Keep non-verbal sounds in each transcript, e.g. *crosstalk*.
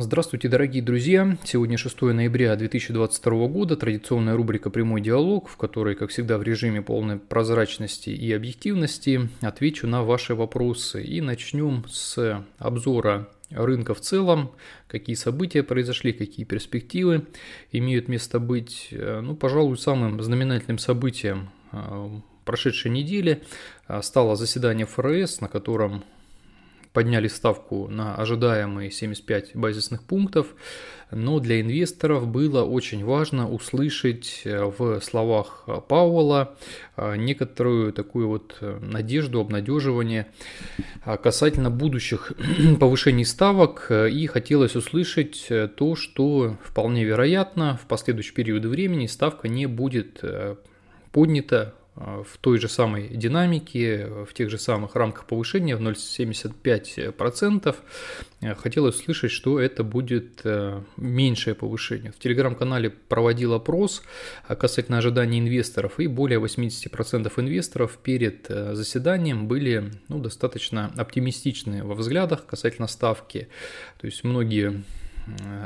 Здравствуйте, дорогие друзья! Сегодня 6 ноября 2022 года, традиционная рубрика «Прямой диалог», в которой, как всегда, в режиме полной прозрачности и объективности отвечу на ваши вопросы. И начнем с обзора рынка в целом, какие события произошли, какие перспективы имеют место быть. Ну, пожалуй, самым знаменательным событием э, прошедшей недели э, стало заседание ФРС, на котором подняли ставку на ожидаемые 75 базисных пунктов, но для инвесторов было очень важно услышать э, в словах Пауэлла э, некоторую такую вот э, надежду, обнадеживание касательно будущих *clears throat* повышений ставок, и хотелось услышать то, что вполне вероятно в последующие периоды времени ставка не будет поднята Э, в той же самой динамике, в тех же самых рамках повышения в 0,75%. Э, хотелось услышать, что это будет э, меньшее повышение. В телеграм-канале проводил опрос касательно ожиданий инвесторов, и более 80% инвесторов перед заседанием были ну, достаточно оптимистичны во взглядах касательно ставки. То есть многие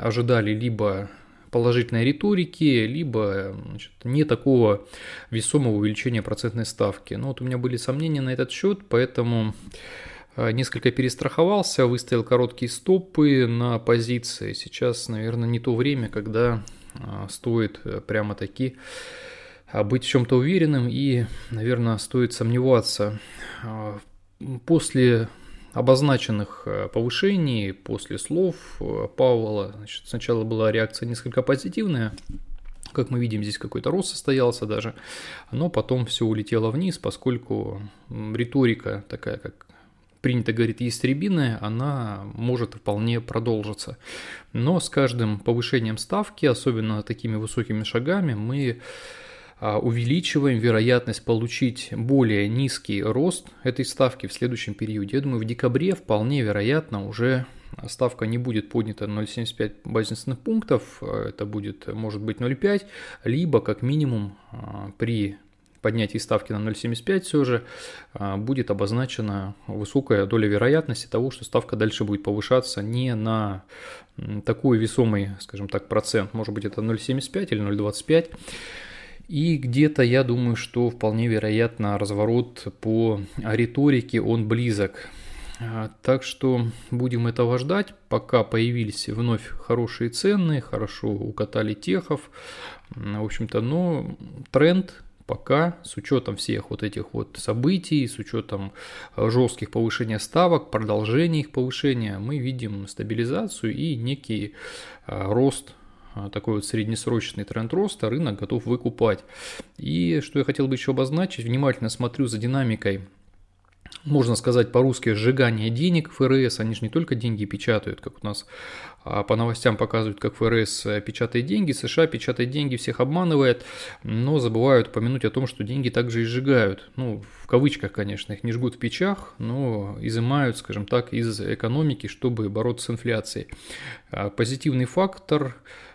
ожидали либо положительной риторики, либо значит, не такого весомого увеличения процентной ставки. Но вот у меня были сомнения на этот счет, поэтому э, несколько перестраховался, выставил короткие стопы на позиции. Сейчас, наверное, не то время, когда э, стоит э, прямо таки быть в чем-то уверенным и, наверное, стоит сомневаться. После обозначенных э, повышений после слов э, Пауэлла. Значит, сначала была реакция несколько позитивная, как мы видим, здесь какой-то рост состоялся даже, но потом все улетело вниз, поскольку риторика такая, как принято говорить, ястребиная, она может вполне продолжиться. Но с каждым повышением ставки, особенно такими высокими шагами, мы увеличиваем вероятность получить более низкий рост этой ставки в следующем периоде. Я думаю, в декабре вполне вероятно уже ставка не будет поднята на 0,75 базисных пунктов, это будет, может быть, 0,5, либо как минимум а, при поднятии ставки на 0,75 все же а, будет обозначена высокая доля вероятности того, что ставка дальше будет повышаться не на такой весомый, скажем так, процент, может быть это 0,75 или 0,25, и где-то я думаю, что вполне вероятно разворот по риторике он близок. А, так что будем этого ждать, пока появились вновь хорошие цены, хорошо укатали техов. В общем-то, но тренд пока с учетом всех вот этих вот событий, с учетом жестких повышения ставок, продолжения их повышения, мы видим стабилизацию и некий а, рост такой вот среднесрочный тренд роста, рынок готов выкупать. И что я хотел бы еще обозначить, внимательно смотрю за динамикой можно сказать по-русски, сжигание денег ФРС, они же не только деньги печатают, как у нас а по новостям показывают, как ФРС печатает деньги, США печатает деньги, всех обманывает, но забывают упомянуть о том, что деньги также и сжигают. Ну, в кавычках, конечно, их не жгут в печах, но изымают, скажем так, из экономики, чтобы бороться с инфляцией. А позитивный фактор Э,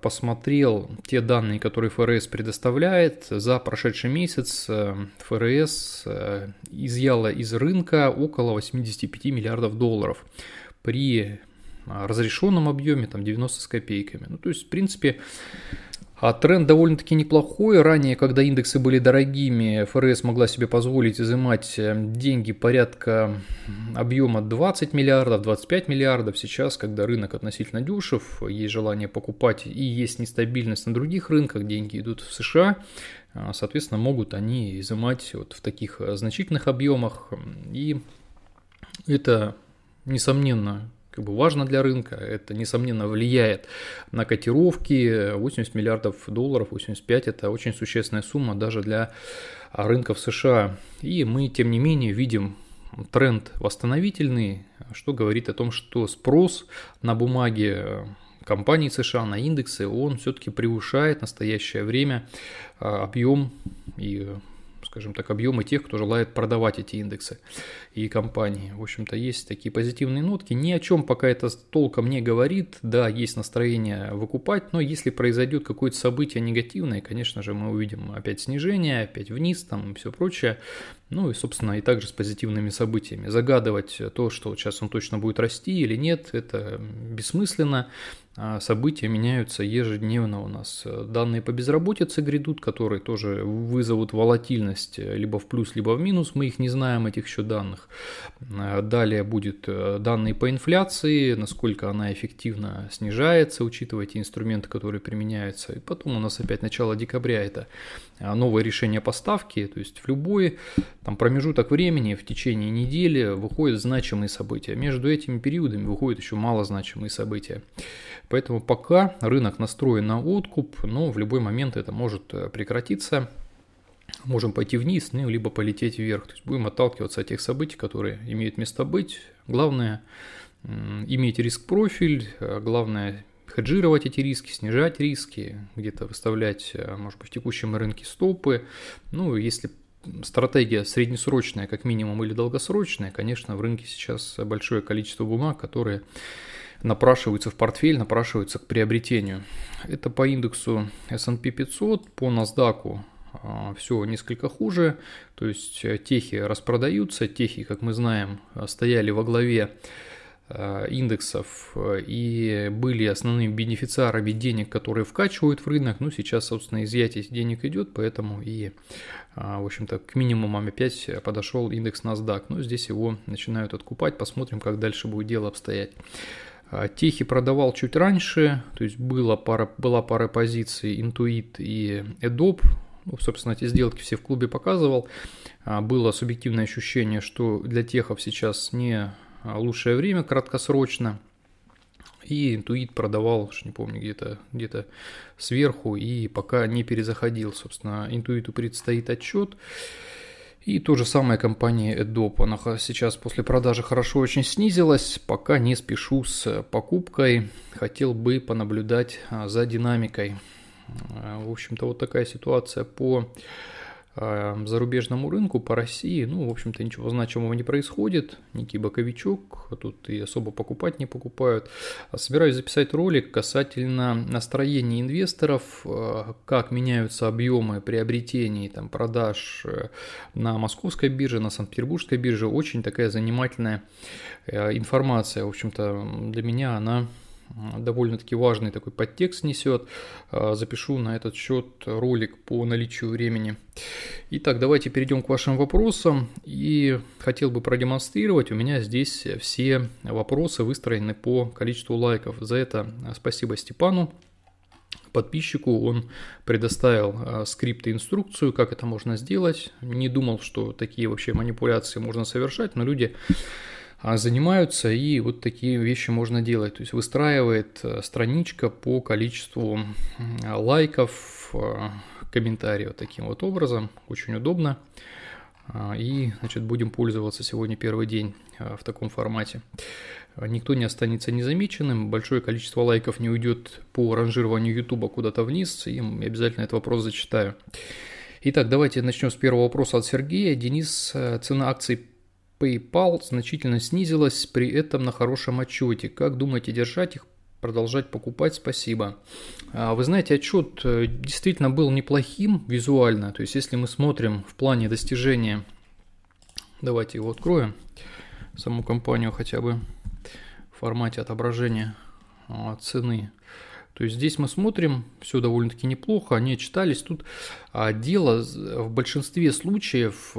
посмотрел те данные, которые ФРС предоставляет. За прошедший месяц э, ФРС э, изъяла из рынка около 85 миллиардов долларов при разрешенном объеме там 90 с копейками. Ну, то есть, в принципе, а тренд довольно-таки неплохой. Ранее, когда индексы были дорогими, ФРС могла себе позволить изымать э, деньги порядка объема 20 миллиардов, 25 миллиардов. Сейчас, когда рынок относительно дешев, есть желание покупать и есть нестабильность на других рынках, деньги идут в США, а, соответственно, могут они изымать вот в таких э, значительных объемах. И это, несомненно, как бы важно для рынка, это, несомненно, влияет на котировки, 80 миллиардов долларов, 85 – это очень существенная сумма даже для рынков США. И мы, тем не менее, видим тренд восстановительный, что говорит о том, что спрос на бумаги компаний США, на индексы, он все-таки превышает в настоящее время а, объем и скажем так, объемы тех, кто желает продавать эти индексы и компании. В общем-то, есть такие позитивные нотки. Ни о чем пока это толком не говорит. Да, есть настроение выкупать, но если произойдет какое-то событие негативное, конечно же, мы увидим опять снижение, опять вниз там и все прочее. Ну и, собственно, и также с позитивными событиями. Загадывать то, что сейчас он точно будет расти или нет, это бессмысленно. А события меняются ежедневно у нас. Данные по безработице грядут, которые тоже вызовут волатильность либо в плюс, либо в минус. Мы их не знаем, этих еще данных. Далее будет э, данные по инфляции, насколько она эффективно снижается, учитывая те инструменты, которые применяются. И потом у нас опять начало декабря это новое решение поставки, то есть в любой там, промежуток времени в течение недели выходят значимые события. Между этими периодами выходят еще малозначимые события. Поэтому пока рынок настроен на откуп, но в любой момент это может э, прекратиться. Можем пойти вниз, ну, либо полететь вверх. То есть будем отталкиваться от тех событий, которые имеют место быть. Главное иметь риск-профиль, э, главное хеджировать эти риски, снижать риски, где-то выставлять, э, может быть, в текущем рынке стопы. Ну, если стратегия среднесрочная, как минимум, или долгосрочная, конечно, в рынке сейчас большое количество бумаг, которые напрашиваются в портфель, напрашиваются к приобретению. Это по индексу S&P 500, по NASDAQ а, все несколько хуже, то есть э, техи распродаются, техи, как мы знаем, стояли во главе э, индексов э, и были основными бенефициарами денег, которые вкачивают в рынок. Ну, сейчас, собственно, изъятие денег идет, поэтому и, в общем-то, к минимумам опять подошел индекс NASDAQ. Но здесь его начинают откупать, посмотрим, как дальше будет дело обстоять. А, Техи продавал чуть раньше, то есть была пара, была пара позиций Intuit и Adobe. Ну, собственно, эти сделки все в клубе показывал. А, было субъективное ощущение, что для техов сейчас не лучшее время краткосрочно. И Intuit продавал, уж не помню, где-то где, -то, сверху и пока не перезаходил. Собственно, Intuit предстоит отчет. И то же самое компания Adobe. Она сейчас после продажи хорошо очень снизилась. Пока не спешу с покупкой. Хотел бы понаблюдать а, за динамикой. А, в общем-то, вот такая ситуация по зарубежному рынку, по России, ну, в общем-то, ничего значимого не происходит, некий боковичок, тут и особо покупать не покупают. А собираюсь записать ролик касательно настроения инвесторов, как меняются объемы приобретений, там, продаж э, на московской бирже, на Санкт-Петербургской бирже. Очень такая занимательная э, информация, в общем-то, для меня она довольно-таки важный такой подтекст несет. А, запишу на этот счет ролик по наличию времени. Итак, давайте перейдем к вашим вопросам. И хотел бы продемонстрировать, у меня здесь все вопросы выстроены по количеству лайков. За это спасибо Степану подписчику он предоставил а, скрипт и инструкцию, как это можно сделать. Не думал, что такие вообще манипуляции можно совершать, но люди а, занимаются, и вот такие вещи можно делать. То есть выстраивает э, страничка по количеству лайков, э, комментариев таким вот образом. Очень удобно. А, и, значит, будем пользоваться сегодня первый день э, в таком формате. Никто не останется незамеченным, большое количество лайков не уйдет по ранжированию YouTube куда-то вниз, и обязательно этот вопрос зачитаю. Итак, давайте начнем с первого вопроса от Сергея. Денис, цена акций PayPal значительно снизилась, при этом на хорошем отчете. Как думаете, держать их, продолжать покупать? Спасибо. А, вы знаете, отчет э, действительно был неплохим визуально. То есть, если мы смотрим в плане достижения, давайте его откроем, саму компанию хотя бы в формате отображения а, цены. То есть здесь мы смотрим, все довольно-таки неплохо, они читались. Тут а, дело в большинстве случаев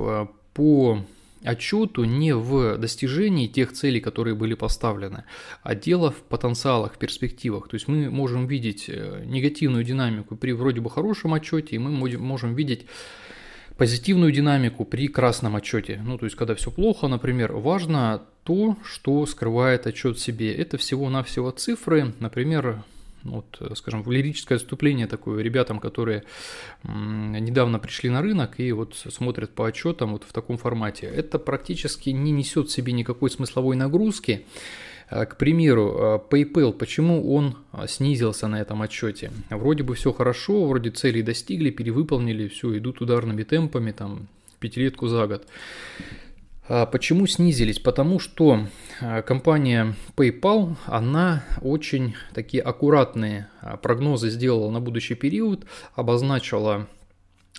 по отчету не в достижении тех целей, которые были поставлены, а дело в потенциалах, перспективах. То есть мы можем видеть э, негативную динамику при вроде бы хорошем отчете, и мы можем видеть позитивную динамику при красном отчете. Ну, то есть, когда все плохо, например, важно то, что скрывает отчет себе. Это всего-навсего цифры, например, вот, э, скажем, лирическое отступление такое ребятам, которые недавно пришли на рынок и вот смотрят по отчетам вот в таком формате. Это практически не несет в себе никакой смысловой нагрузки. А, к примеру, а, PayPal, почему он снизился на этом отчете? Вроде бы все хорошо, вроде целей достигли, перевыполнили, все, идут ударными темпами, там, пятилетку за год. А почему снизились? Потому что а, компания PayPal, она очень такие аккуратные а, прогнозы сделала на будущий период, обозначила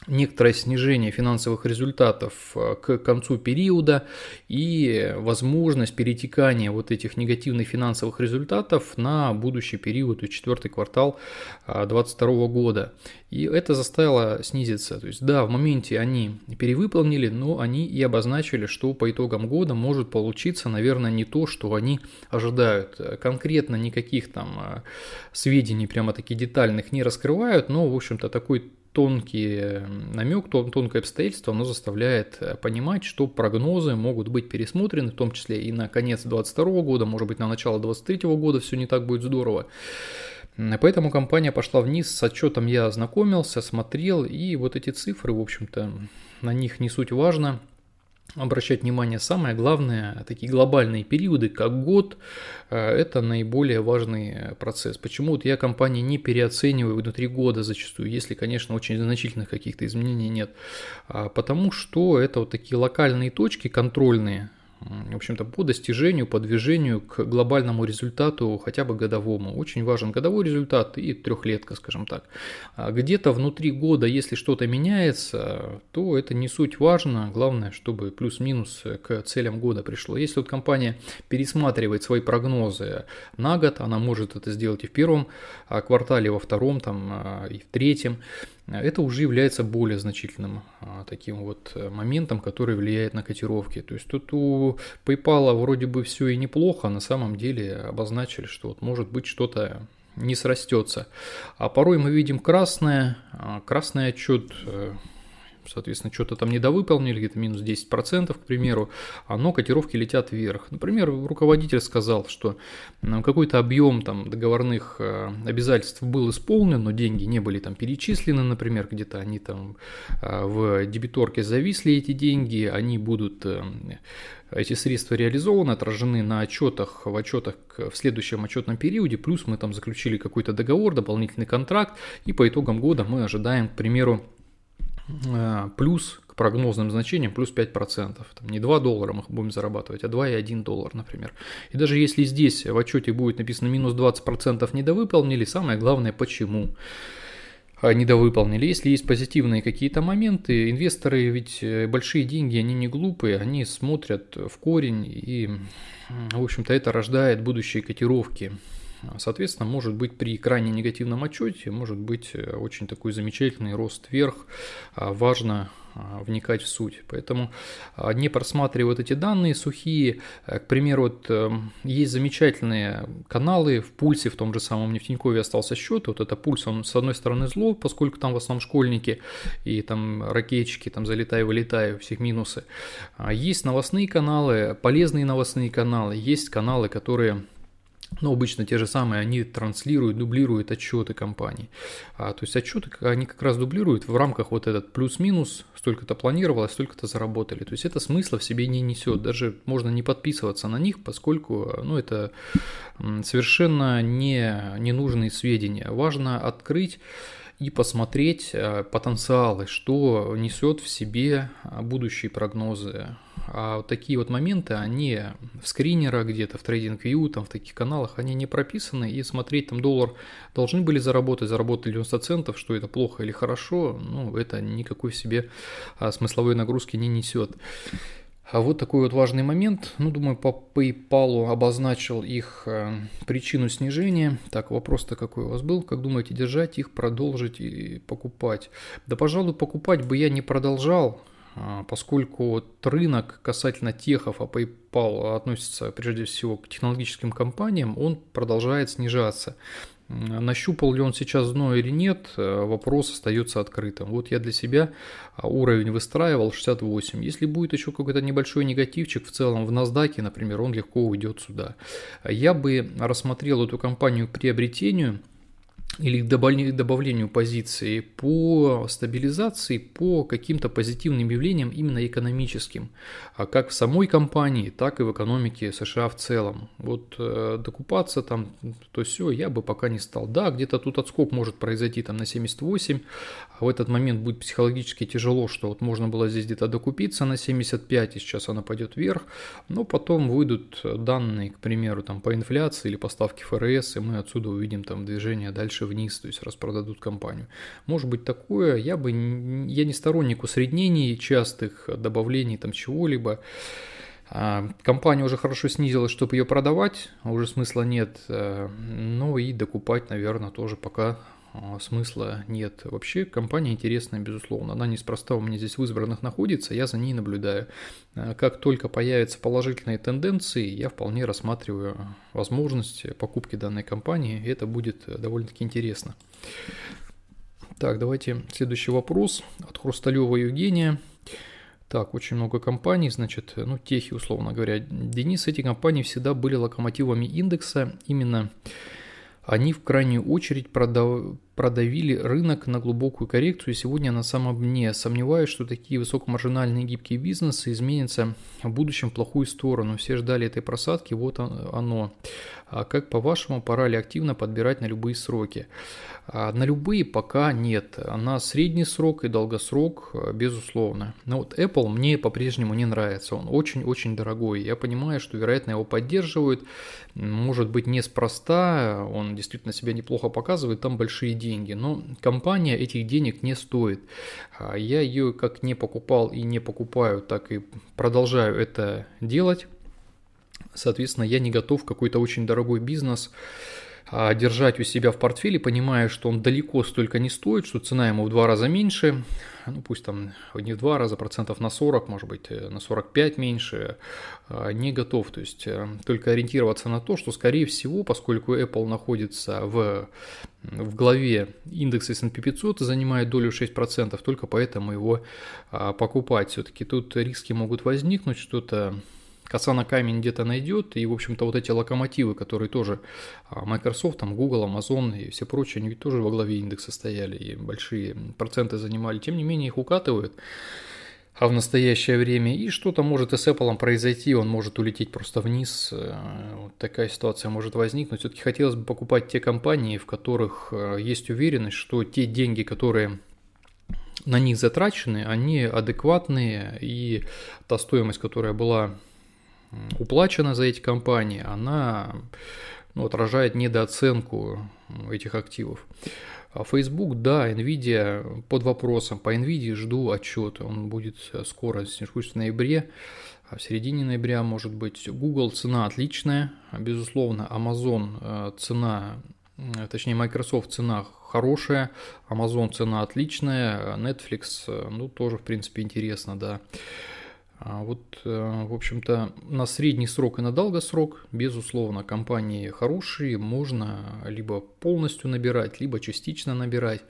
некоторое снижение финансовых результатов э, к концу периода и возможность перетекания вот этих негативных финансовых результатов на будущий период, то есть четвертый квартал 2022 э, года. И это заставило снизиться. То есть да, в моменте они перевыполнили, но они и обозначили, что по итогам года может получиться, наверное, не то, что они ожидают. Конкретно никаких там э, сведений прямо таки детальных не раскрывают, но, в общем-то, такой тонкий намек, тонкое обстоятельство, оно заставляет э, понимать, что прогнозы могут быть пересмотрены, в том числе и на конец 2022 года, может быть на начало 2023 года все не так будет здорово. Поэтому компания пошла вниз, с отчетом я ознакомился, смотрел, и вот эти цифры, в общем-то, на них не суть важно – обращать внимание. Самое главное, такие глобальные периоды, как год, э, это наиболее важный процесс. Почему вот я компании не переоцениваю внутри года зачастую, если, конечно, очень значительных каких-то изменений нет. А потому что это вот такие локальные точки контрольные, в общем-то, по достижению, по движению к глобальному результату, хотя бы годовому. Очень важен годовой результат и трехлетка, скажем так. А где-то внутри года, если что-то меняется, то это не суть важно. Главное, чтобы плюс-минус к целям года пришло. Если вот компания пересматривает свои прогнозы на год, она может это сделать и в первом а, квартале, во втором, там, а, и в третьем это уже является более значительным а, таким вот э, моментом, который влияет на котировки. То есть тут у PayPal вроде бы все и неплохо, на самом деле обозначили, что вот может быть что-то не срастется. А порой мы видим красное, а, красный отчет э, соответственно, что-то там недовыполнили, где-то минус 10%, к примеру, а но котировки летят вверх. Например, руководитель сказал, что какой-то объем там договорных э, обязательств был исполнен, но деньги не были там перечислены, например, где-то они там э, в дебиторке зависли эти деньги, они будут э, эти средства реализованы, отражены на отчетах, в отчетах в следующем отчетном периоде, плюс мы там заключили какой-то договор, дополнительный контракт, и по итогам года мы ожидаем, к примеру, плюс к прогнозным значениям плюс 5%. Там не 2 доллара мы будем зарабатывать, а 2,1 доллар, например. И даже если здесь в отчете будет написано минус 20% недовыполнили, самое главное почему недовыполнили. Если есть позитивные какие-то моменты, инвесторы ведь э, большие деньги, они не глупые, они смотрят в корень и, в общем-то, это рождает будущие котировки. Соответственно, может быть при крайне негативном отчете, может быть э, очень такой замечательный рост вверх. А, важно а, вникать в суть. Поэтому а, не просматривая вот эти данные сухие, э, к примеру, вот эм, есть замечательные каналы в пульсе, в том же самом Нефтяникове остался счет, вот это пульс, он с одной стороны зло, поскольку там в основном школьники и там ракетчики, там залетай, вылетай, всех минусы. Есть новостные каналы, полезные новостные каналы, есть каналы, которые но обычно те же самые, они транслируют, дублируют отчеты компаний. А, то есть отчеты они как раз дублируют в рамках вот этот плюс-минус, столько-то планировалось, столько-то заработали. То есть это смысла в себе не несет. Даже можно не подписываться на них, поскольку ну, это совершенно не ненужные сведения. Важно открыть и посмотреть э, потенциалы, что несет в себе будущие прогнозы а вот такие вот моменты, они в скринерах где-то, в TradingView, там в таких каналах, они не прописаны, и смотреть там доллар должны были заработать, заработали 90 центов, что это плохо или хорошо, ну, это никакой себе а, смысловой нагрузки не несет. А вот такой вот важный момент. Ну, думаю, по PayPal обозначил их э, причину снижения. Так, вопрос-то какой у вас был? Как думаете, держать их, продолжить и покупать? Да, пожалуй, покупать бы я не продолжал, поскольку вот рынок касательно техов, а PayPal относится прежде всего к технологическим компаниям, он продолжает снижаться. Нащупал ли он сейчас дно или нет, э, вопрос остается открытым. Вот я для себя а, уровень выстраивал 68. Если будет еще какой-то небольшой негативчик в целом в NASDAQ, например, он легко уйдет сюда. Я бы рассмотрел эту компанию к приобретению – или добавлению позиции по стабилизации, по каким-то позитивным явлениям именно экономическим, а как в самой компании, так и в экономике США в целом. Вот э, докупаться там, то все, я бы пока не стал. Да, где-то тут отскок может произойти там на 78, а в этот момент будет психологически тяжело, что вот можно было здесь где-то докупиться на 75, и сейчас она пойдет вверх, но потом выйдут данные, к примеру, там по инфляции или поставке ФРС, и мы отсюда увидим там движение дальше дальше вниз, то есть распродадут компанию. Может быть такое, я бы, я не сторонник усреднений, частых добавлений там чего-либо. А, компания уже хорошо снизилась, чтобы ее продавать, а уже смысла нет. Э, ну и докупать, наверное, тоже пока смысла нет. Вообще компания интересная, безусловно. Она неспроста у меня здесь в избранных находится, я за ней наблюдаю. Э, как только появятся положительные тенденции, я вполне рассматриваю возможность покупки данной компании, и это будет довольно-таки интересно. Так, давайте следующий вопрос от Хрусталева Евгения. Так, очень много компаний, значит, ну, техи, условно говоря. Денис, эти компании всегда были локомотивами индекса. Именно они в крайнюю очередь продав... продавили рынок на глубокую коррекцию, и сегодня на самом дне. Сомневаюсь, что такие высокомаржинальные гибкие бизнесы изменятся в будущем в плохую сторону. Все ждали этой просадки, вот оно. А как по-вашему, пора ли активно подбирать на любые сроки? А на любые пока нет. На средний срок и долгосрок, э, безусловно. Но вот Apple мне по-прежнему не нравится. Он очень-очень дорогой. Я понимаю, что, вероятно, его поддерживают. Может быть, неспроста. Он действительно себя неплохо показывает. Там большие деньги. Но компания этих денег не стоит. А я ее как не покупал и не покупаю, так и продолжаю это делать. Соответственно, я не готов какой-то очень дорогой бизнес а, держать у себя в портфеле, понимая, что он далеко столько не стоит, что цена ему в два раза меньше, ну пусть там не в два раза, процентов на 40, может быть, э, на 45 меньше, а, не готов. То есть э, только ориентироваться на то, что, скорее всего, поскольку Apple находится в, в главе индекса S&P 500 и занимает долю 6%, только поэтому его а, покупать. Все-таки тут риски могут возникнуть, что-то коса на камень где-то найдет, и, в общем-то, вот эти локомотивы, которые тоже а, Microsoft, там, Google, Amazon и все прочие, они тоже во главе индекса стояли и большие проценты занимали, тем не менее их укатывают а в настоящее время, и что-то может и с Apple произойти, он может улететь просто вниз, э, вот такая ситуация может возникнуть. Все-таки хотелось бы покупать те компании, в которых э, есть уверенность, что те деньги, которые на них затрачены, они адекватные, и та стоимость, которая была уплачена за эти компании, она ну, отражает недооценку этих активов. А Facebook, да, Nvidia под вопросом. По Nvidia жду отчет. Он будет скоро, в ноябре. А в середине ноября может быть. Google цена отличная, безусловно. Amazon э, цена, э, точнее Microsoft цена хорошая. Amazon цена отличная. Netflix, э, ну, тоже, в принципе, интересно, да. А вот, э, в общем-то, на средний срок и на долгосрок, безусловно, компании хорошие, можно либо полностью набирать, либо частично набирать.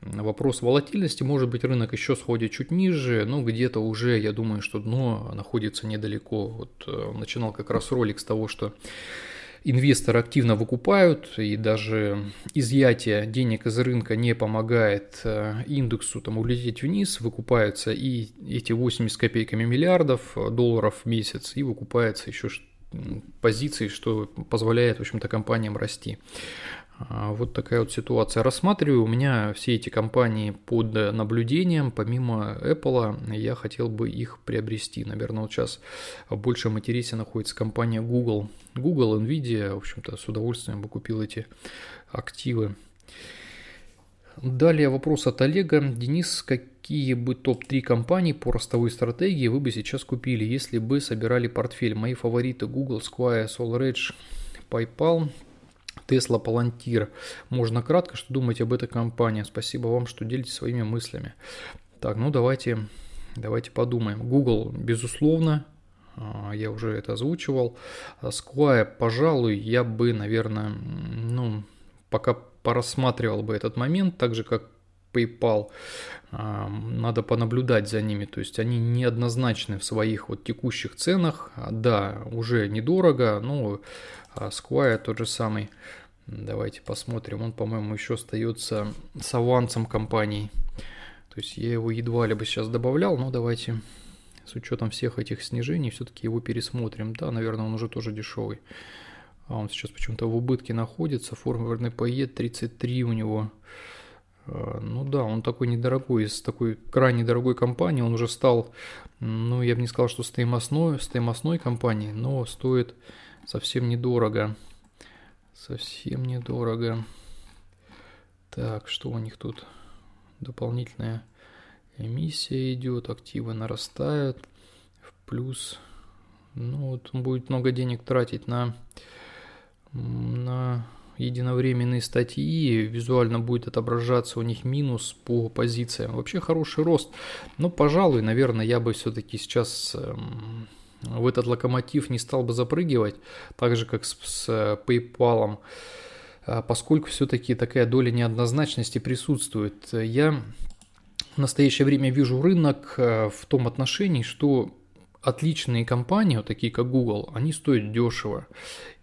Вопрос волатильности, может быть, рынок еще сходит чуть ниже, но где-то уже, я думаю, что дно находится недалеко. Вот э, начинал как раз ролик с того, что инвесторы активно выкупают, и даже изъятие денег из рынка не помогает э, индексу там улететь вниз, выкупаются и эти 80 копейками миллиардов долларов в месяц, и выкупается еще позиции, что позволяет, в общем-то, компаниям расти. А, вот такая вот ситуация. Рассматриваю у меня все эти компании под наблюдением. Помимо Apple, я хотел бы их приобрести. Наверное, вот сейчас в большем интересе находится компания Google. Google, Nvidia, в общем-то, с удовольствием бы купил эти активы. Далее вопрос от Олега. Денис, какие бы топ-3 компании по ростовой стратегии вы бы сейчас купили, если бы собирали портфель? Мои фавориты Google, Square, SolarEdge, PayPal, Тесла Palantir. Можно кратко, что думаете об этой компании? Спасибо вам, что делитесь своими мыслями. Так, ну давайте, давайте подумаем. Google, безусловно, а, я уже это озвучивал. Square, пожалуй, я бы, наверное, ну, пока порассматривал бы этот момент, так же как PayPal, а, надо понаблюдать за ними, то есть они неоднозначны в своих вот текущих ценах, да, уже недорого, но а Squire тот же самый. Давайте посмотрим. Он, по-моему, еще остается с авансом компании. То есть я его едва ли бы сейчас добавлял, но давайте с учетом всех этих снижений все-таки его пересмотрим. Да, наверное, он уже тоже дешевый. А он сейчас почему-то в убытке находится. Формерный PE 33 у него. А, ну да, он такой недорогой, из такой крайне дорогой компании. Он уже стал, ну я бы не сказал, что стоимостной, стоимостной компанией, но стоит Совсем недорого. Совсем недорого. Так, что у них тут? Дополнительная эмиссия идет, активы нарастают. В плюс, ну вот он будет много денег тратить на, на единовременные статьи, визуально будет отображаться у них минус по позициям. Вообще хороший рост. Но, пожалуй, наверное, я бы все-таки сейчас эм, в этот локомотив не стал бы запрыгивать, так же, как с, с PayPal. А, поскольку все-таки такая доля неоднозначности присутствует. Я в настоящее время вижу рынок э, в том отношении, что отличные компании, вот такие как Google, они стоят дешево.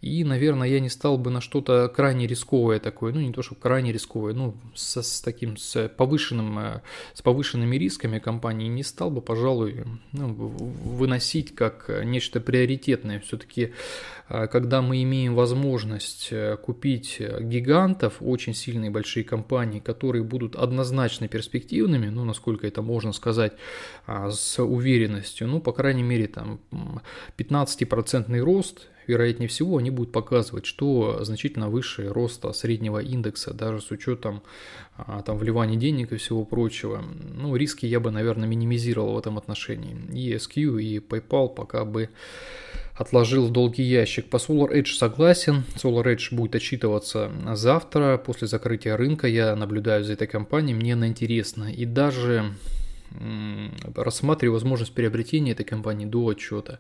И, наверное, я не стал бы на что-то крайне рисковое такое, ну не то, что крайне рисковое, ну со, с таким, с повышенным, э, с повышенными рисками компании не стал бы, пожалуй, ну, выносить как нечто приоритетное. Все-таки, э, когда мы имеем возможность э, купить гигантов, очень сильные большие компании, которые будут однозначно перспективными, ну, насколько это можно сказать с уверенностью, ну, по крайней мере, там 15% рост – вероятнее всего, они будут показывать, что значительно выше роста среднего индекса, даже с учетом а, там, вливания денег и всего прочего. Ну, риски я бы, наверное, минимизировал в этом отношении. И SQ, и PayPal пока бы отложил в долгий ящик. По Solar Edge согласен. Solar Edge будет отчитываться завтра, после закрытия рынка. Я наблюдаю за этой компанией, мне она интересна. И даже рассматриваю возможность приобретения этой компании до отчета.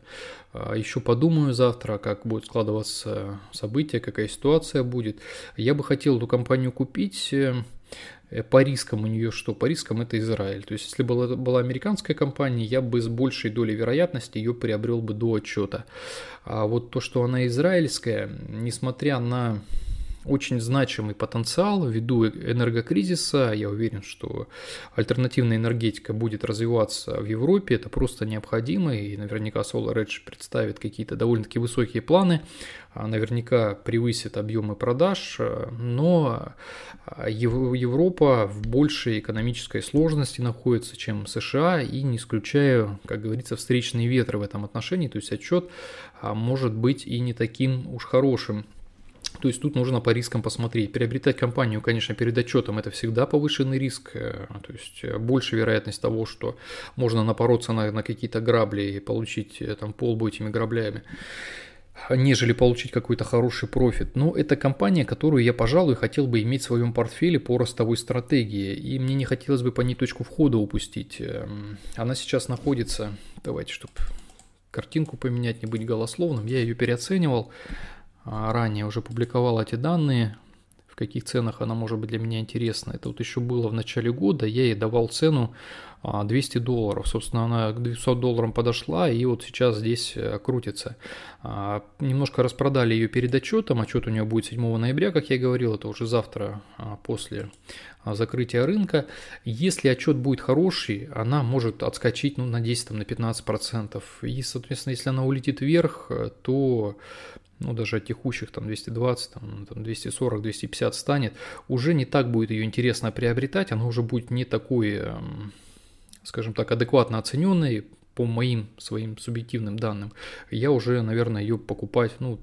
Еще подумаю завтра, как будет складываться события, какая ситуация будет. Я бы хотел эту компанию купить. Э, по рискам у нее что? По рискам это Израиль. То есть, если была, была американская компания, я бы с большей долей вероятности ее приобрел бы до отчета. А вот то, что она израильская, несмотря на очень значимый потенциал ввиду энергокризиса. Я уверен, что альтернативная энергетика будет развиваться в Европе. Это просто необходимо. И наверняка SolarEdge представит какие-то довольно-таки высокие планы. А наверняка превысит объемы продаж. Но Европа в большей экономической сложности находится, чем США. И не исключаю, как говорится, встречные ветры в этом отношении. То есть отчет а, может быть и не таким уж хорошим. То есть тут нужно по рискам посмотреть. Приобретать компанию, конечно, перед отчетом это всегда повышенный риск. Э, то есть э, больше вероятность того, что можно напороться на, на какие-то грабли и получить э, там полбу этими граблями нежели получить какой-то хороший профит. Но это компания, которую я, пожалуй, хотел бы иметь в своем портфеле по ростовой стратегии. И мне не хотелось бы по ней точку входа упустить. Эм, она сейчас находится, давайте, чтобы картинку поменять, не быть голословным, я ее переоценивал. А, ранее уже публиковал эти данные, в каких ценах она может быть для меня интересна. Это вот еще было в начале года, я ей давал цену 200 а, долларов. Собственно, она к 200 долларам подошла и вот сейчас здесь э, крутится. А, немножко распродали ее перед отчетом. Отчет у нее будет 7 ноября, как я и говорил, это уже завтра после закрытия рынка. Если отчет будет хороший, она может отскочить ну, на 10 там, на 15%. И, соответственно, если она улетит вверх, э, то ну, даже от текущих там 220, там, там 240, 250 станет, уже не так будет ее интересно приобретать, она уже будет не такой, эм, скажем так, адекватно оцененной по моим своим субъективным данным. Я уже, наверное, ее покупать, ну,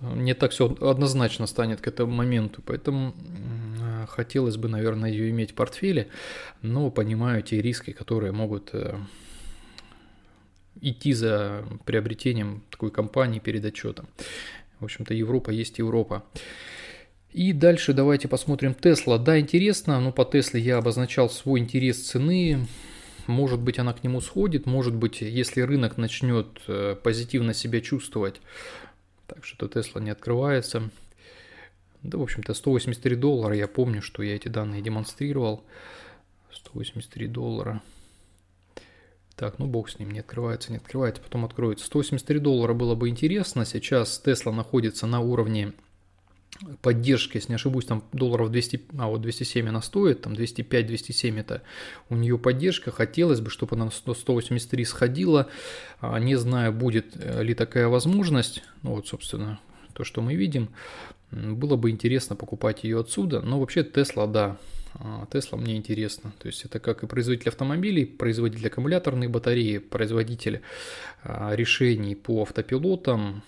не так все однозначно станет к этому моменту, поэтому хотелось бы, наверное, ее иметь в портфеле, но понимаю те риски, которые могут э, идти за приобретением такой компании перед отчетом. В общем-то, Европа есть Европа. И дальше давайте посмотрим Тесла. Да, интересно, но по Тесле я обозначал свой интерес цены. Может быть, она к нему сходит, может быть, если рынок начнет э, позитивно себя чувствовать, так что Тесла не открывается. Да, в общем-то, 183 доллара, я помню, что я эти данные демонстрировал. 183 доллара. Так, ну бог с ним, не открывается, не открывается, потом откроется. 183 доллара было бы интересно. Сейчас Tesla находится на уровне поддержки, если не ошибусь, там долларов 200, а вот 207 она стоит, там 205-207 это у нее поддержка. Хотелось бы, чтобы она на 183 сходила. А, не знаю, будет э, ли такая возможность. Ну вот, собственно, то, что мы видим. Было бы интересно покупать ее отсюда. Но вообще Tesla, да, Тесла мне интересно. То есть это как и производитель автомобилей, производитель аккумуляторной батареи, производитель а, решений по автопилотам,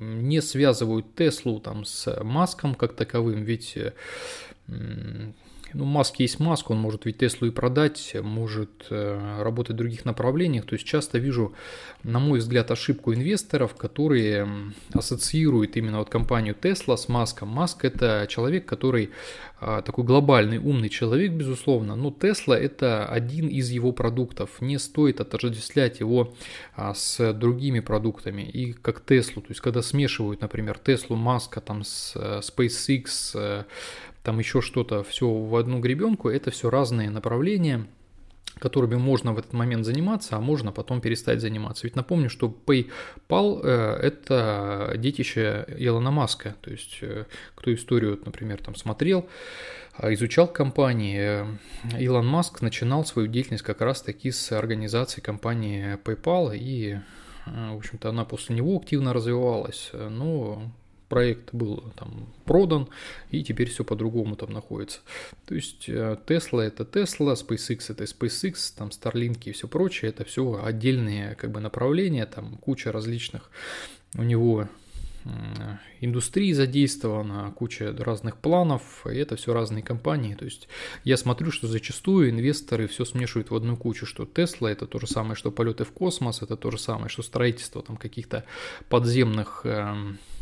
не связывают Теслу там с Маском как таковым, ведь ну, Маск есть Маск, он может ведь Теслу и продать, может э, работать в других направлениях. То есть часто вижу, на мой взгляд, ошибку инвесторов, которые ассоциируют именно вот компанию Тесла с Маском. Маск это человек, который а, такой глобальный умный человек, безусловно, но Тесла это один из его продуктов. Не стоит отождествлять его а, с другими продуктами. И как Теслу, то есть когда смешивают, например, Теслу Маска там с э, SpaceX, э, там еще что-то, все в одну гребенку, это все разные направления, которыми можно в этот момент заниматься, а можно потом перестать заниматься. Ведь напомню, что PayPal э, – это детище Илона Маска, то есть э, кто историю, например, там смотрел, а, изучал компании, э, Илон Маск начинал свою деятельность как раз-таки с организации компании PayPal, и, в общем-то, она после него активно развивалась, но проект был там продан, и теперь все по-другому там находится. То есть Tesla это Tesla, SpaceX это SpaceX, там Starlink и все прочее, это все отдельные как бы направления, там куча различных у него индустрии задействована, куча разных планов, и это все разные компании. То есть я смотрю, что зачастую инвесторы все смешивают в одну кучу, что Тесла это то же самое, что полеты в космос, это то же самое, что строительство там каких-то подземных эм, Э,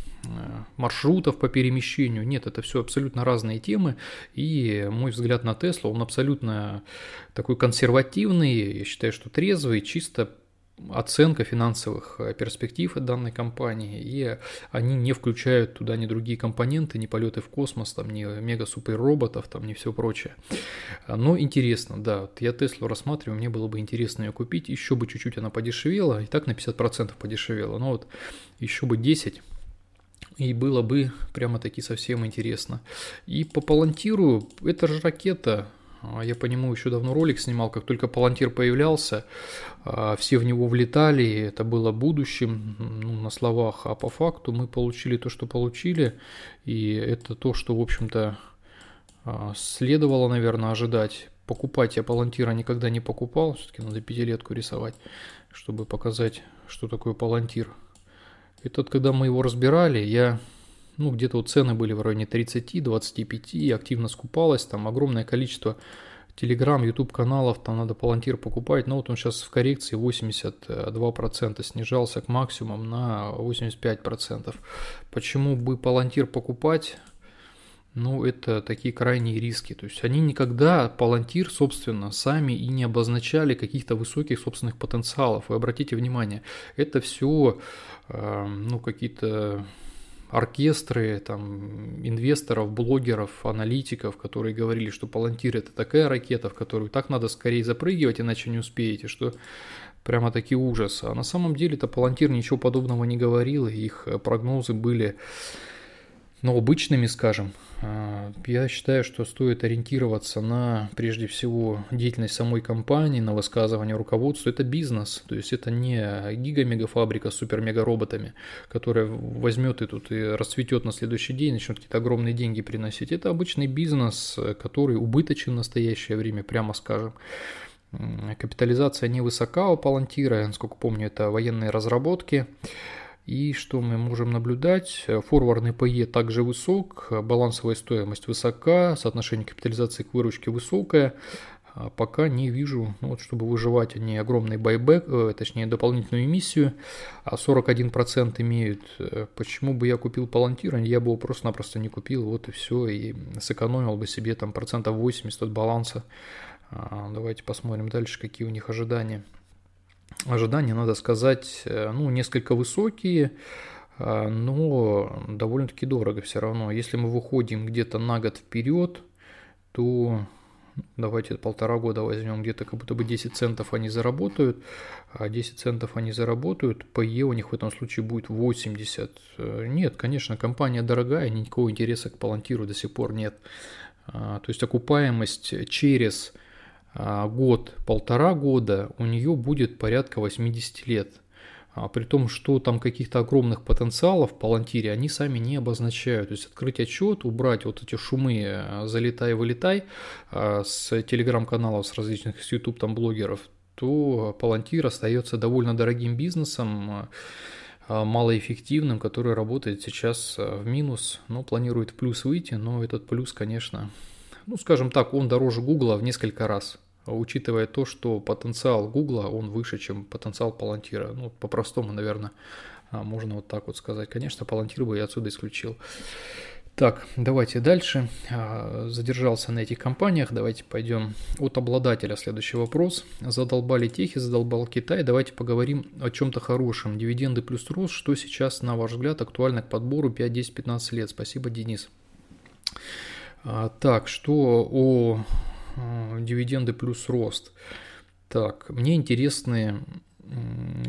маршрутов по перемещению. Нет, это все абсолютно разные темы. И мой взгляд на Теслу, он абсолютно такой консервативный. Я считаю, что трезвый, чисто оценка финансовых э, перспектив данной компании, и они не включают туда ни другие компоненты, ни полеты в космос, там, ни мега-супер роботов, там, ни все прочее. Но интересно, да, вот я Теслу рассматриваю, мне было бы интересно ее купить, еще бы чуть-чуть она подешевела, и так на 50% подешевела, но вот еще бы 10 и было бы прямо-таки совсем интересно. И по Палантиру, это же ракета, а, я по нему еще давно ролик снимал, как только Палантир появлялся, а, все в него влетали, это было будущим, ну, на словах, а по факту мы получили то, что получили, и это то, что, в общем-то, а, следовало, наверное, ожидать. Покупать я Палантира никогда не покупал, все-таки надо пятилетку рисовать, чтобы показать, что такое Палантир. И тот, когда мы его разбирали, я, ну, где-то вот цены были в районе 30-25, активно скупалось, там огромное количество Телеграм, YouTube каналов, там надо Палантир покупать, но вот он сейчас в коррекции 82% снижался к максимуму на 85%. Почему бы Палантир покупать? Ну, это такие крайние риски. То есть они никогда, Палантир, собственно, сами и не обозначали каких-то высоких собственных потенциалов. Вы обратите внимание, это все, ну, какие-то оркестры там, инвесторов, блогеров, аналитиков, которые говорили, что Палантир это такая ракета, в которую так надо скорее запрыгивать, иначе не успеете, что прямо такие ужасы. А на самом деле-то Палантир ничего подобного не говорил, их прогнозы были но обычными, скажем, я считаю, что стоит ориентироваться на, прежде всего, деятельность самой компании, на высказывание руководства. Это бизнес, то есть это не гига-мегафабрика с супер-мега-роботами, которая возьмет и тут и расцветет на следующий день, начнет какие-то огромные деньги приносить. Это обычный бизнес, который убыточен в настоящее время, прямо скажем. Капитализация невысока у Палантира, насколько помню, это военные разработки. И что мы можем наблюдать? Форвардный ПЕ также высок, балансовая стоимость высока, соотношение капитализации к выручке высокое. А пока не вижу, ну, вот, чтобы выживать, они огромный байбек, э, точнее дополнительную эмиссию, а 41% имеют. Э, почему бы я купил Палантир? Я бы его просто-напросто не купил, вот и все, и сэкономил бы себе там процентов 80 от баланса. А, давайте посмотрим дальше, какие у них ожидания ожидания, надо сказать, э, ну, несколько высокие, э, но довольно-таки дорого все равно. Если мы выходим где-то на год вперед, то давайте полтора года возьмем, где-то как будто бы 10 центов они заработают, а 10 центов они заработают, ПЕ у них в этом случае будет 80. Э, нет, конечно, компания дорогая, никакого интереса к Палантиру до сих пор нет. А, то есть окупаемость через а, год, полтора года, у нее будет порядка 80 лет. А при том, что там каких-то огромных потенциалов в Палантире они сами не обозначают. То есть открыть отчет, убрать вот эти шумы э, «залетай-вылетай» э, с телеграм-каналов, с различных с YouTube там блогеров, то Палантир остается довольно дорогим бизнесом, малоэффективным, который работает сейчас в минус, но планирует в плюс выйти, но этот плюс, конечно, ну, скажем так, он дороже Гугла в несколько раз, учитывая то, что потенциал Гугла, он выше, чем потенциал Палантира. Ну, по-простому, наверное, можно вот так вот сказать. Конечно, Палантир бы я отсюда исключил. Так, давайте дальше. А, задержался на этих компаниях. Давайте пойдем от обладателя. Следующий вопрос. Задолбали техи, задолбал Китай. Давайте поговорим о чем-то хорошем. Дивиденды плюс рост. Что сейчас, на ваш взгляд, актуально к подбору 5, 10, 15 лет? Спасибо, Денис. А, так, что о дивиденды плюс рост? Так, мне интересны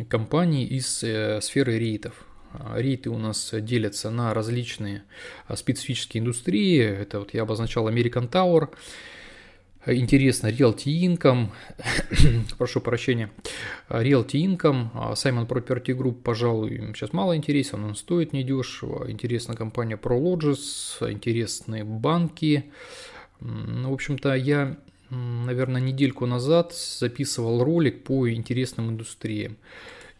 компании из э, сферы рейтов. А, рейты у нас делятся на различные а, специфические индустрии. Это вот я обозначал American Tower. Интересно, Realty Income, *coughs* прошу прощения, Realty Income, Simon Property Group, пожалуй, сейчас мало интересен, он стоит недешево. Интересна компания ProLogis, интересные банки. В общем-то, я, наверное, недельку назад записывал ролик по интересным индустриям.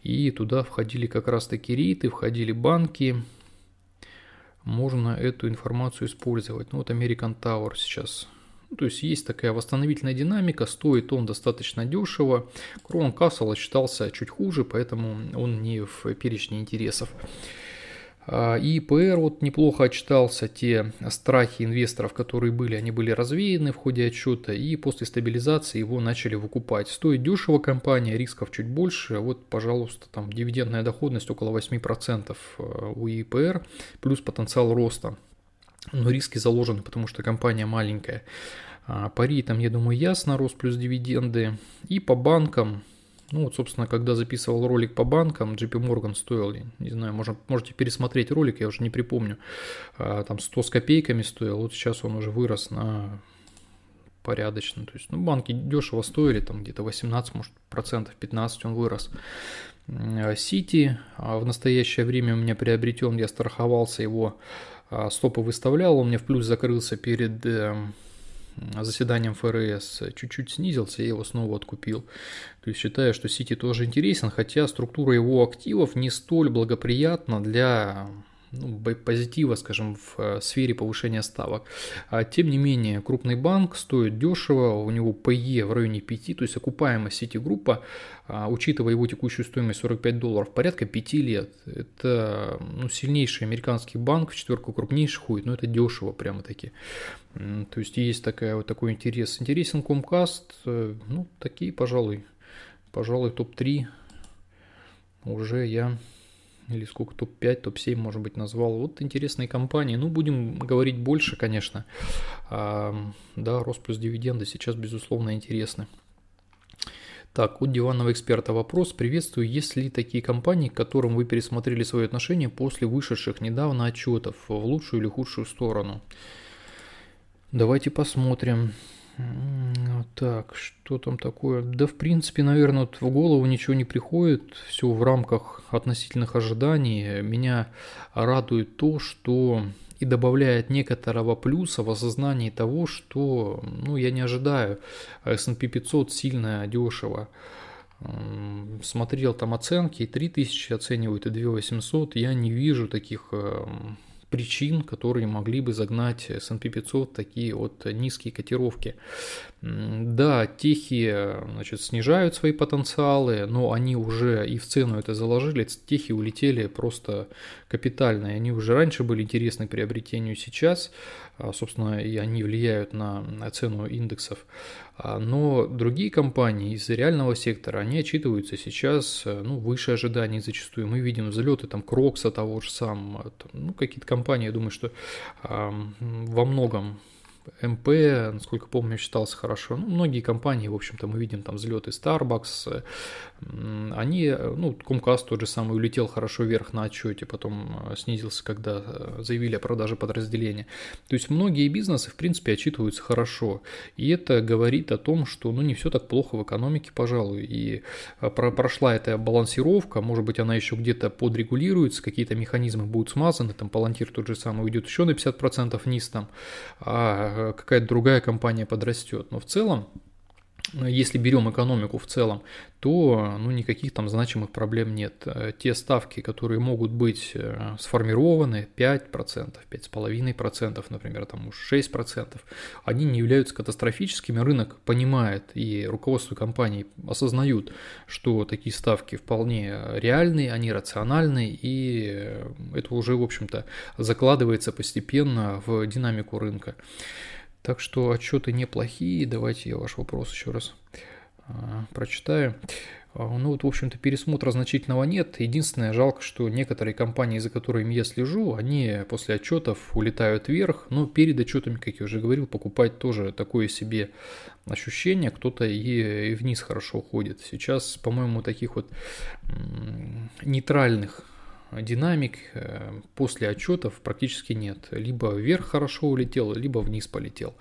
И туда входили как раз таки рейты, входили банки. Можно эту информацию использовать. Ну вот American Tower сейчас. Ну, то есть есть такая восстановительная динамика, стоит он достаточно дешево. Крон Кассел считался чуть хуже, поэтому он не в перечне интересов. А, и ПР вот неплохо отчитался, те страхи инвесторов, которые были, они были развеяны в ходе отчета, и после стабилизации его начали выкупать. Стоит дешево компания, рисков чуть больше, вот, пожалуйста, там дивидендная доходность около 8% э, у ИПР, плюс потенциал роста. Но риски заложены, потому что компания маленькая. А, пари там, я думаю, ясно, рост плюс дивиденды. И по банкам, ну вот, собственно, когда записывал ролик по банкам, JP Morgan стоил, не знаю, может, можете пересмотреть ролик, я уже не припомню, а, там 100 с копейками стоил, вот сейчас он уже вырос на порядочно. То есть, ну, банки дешево стоили, там где-то 18, может, процентов 15 он вырос. Сити а в настоящее время у меня приобретен, я страховался его, а, стопы выставлял, он мне в плюс закрылся перед эм, заседанием ФРС чуть-чуть снизился, я его снова откупил. То есть считаю, что Сити тоже интересен, хотя структура его активов не столь благоприятна для ну, позитива, скажем, в э, сфере повышения ставок. А, тем не менее, крупный банк стоит дешево, у него PE в районе 5, то есть окупаемость сети группа, а, учитывая его текущую стоимость 45 долларов, порядка 5 лет. Это ну, сильнейший американский банк, в четверку крупнейших ходит, но это дешево прямо-таки. То есть есть такая, вот такой интерес. Интересен Comcast, э, ну, такие, пожалуй, пожалуй, топ-3 уже я или сколько, топ-5, топ-7, может быть, назвал. Вот интересные компании. Ну, будем говорить больше, конечно. А, да, рост плюс дивиденды сейчас, безусловно, интересны. Так, у диванного эксперта вопрос. Приветствую, есть ли такие компании, к которым вы пересмотрели свои отношения после вышедших недавно отчетов в лучшую или худшую сторону? Давайте посмотрим. Так, что там такое? Да, в принципе, наверное, вот в голову ничего не приходит. Все в рамках относительных ожиданий. Меня радует то, что и добавляет некоторого плюса в осознании того, что ну, я не ожидаю S&P 500 сильно дешево. Смотрел там оценки, 3000 оценивают и 2800. Я не вижу таких эм, причин, которые могли бы загнать S&P 500 в такие вот низкие котировки. Да, техи значит, снижают свои потенциалы, но они уже и в цену это заложили. Техи улетели просто капитально, и они уже раньше были интересны к приобретению сейчас, собственно, и они влияют на цену индексов. А, но другие компании из реального сектора, они отчитываются сейчас э, ну, выше ожиданий зачастую. Мы видим взлеты там Крокса того же самого, ну, какие-то компании, я думаю, что во многом МП, насколько помню, считался хорошо. Ну, многие компании, в общем-то, мы видим там взлеты Starbucks, они, ну, Comcast тот же самый улетел хорошо вверх на отчете, потом э, снизился, когда э, заявили о продаже подразделения. То есть многие бизнесы, в принципе, отчитываются хорошо. И это говорит о том, что, ну, не все так плохо в экономике, пожалуй. И э, прошла эта балансировка, может быть, она еще где-то подрегулируется, какие-то механизмы будут смазаны, там Palantir тот же самый уйдет еще на 50% вниз там, а какая-то другая компания подрастет. Но в целом если берем экономику в целом, то ну, никаких там значимых проблем нет. Э, те ставки, которые могут быть э, сформированы, 5%, 5,5%, например, там уж 6%, они не являются катастрофическими. Рынок понимает и руководство компаний осознают, что такие ставки вполне реальные, они рациональны, и э, это уже, в общем-то, закладывается постепенно в динамику рынка. Так что отчеты неплохие. Давайте я ваш вопрос еще раз а, прочитаю. А, ну вот, в общем-то, пересмотра значительного нет. Единственное, жалко, что некоторые компании, за которыми я слежу, они после отчетов улетают вверх. Но перед отчетами, как я уже говорил, покупать тоже такое себе ощущение. Кто-то и вниз хорошо уходит. Сейчас, по-моему, таких вот нейтральных динамик э, после отчетов практически нет. Либо вверх хорошо улетел, либо вниз полетел.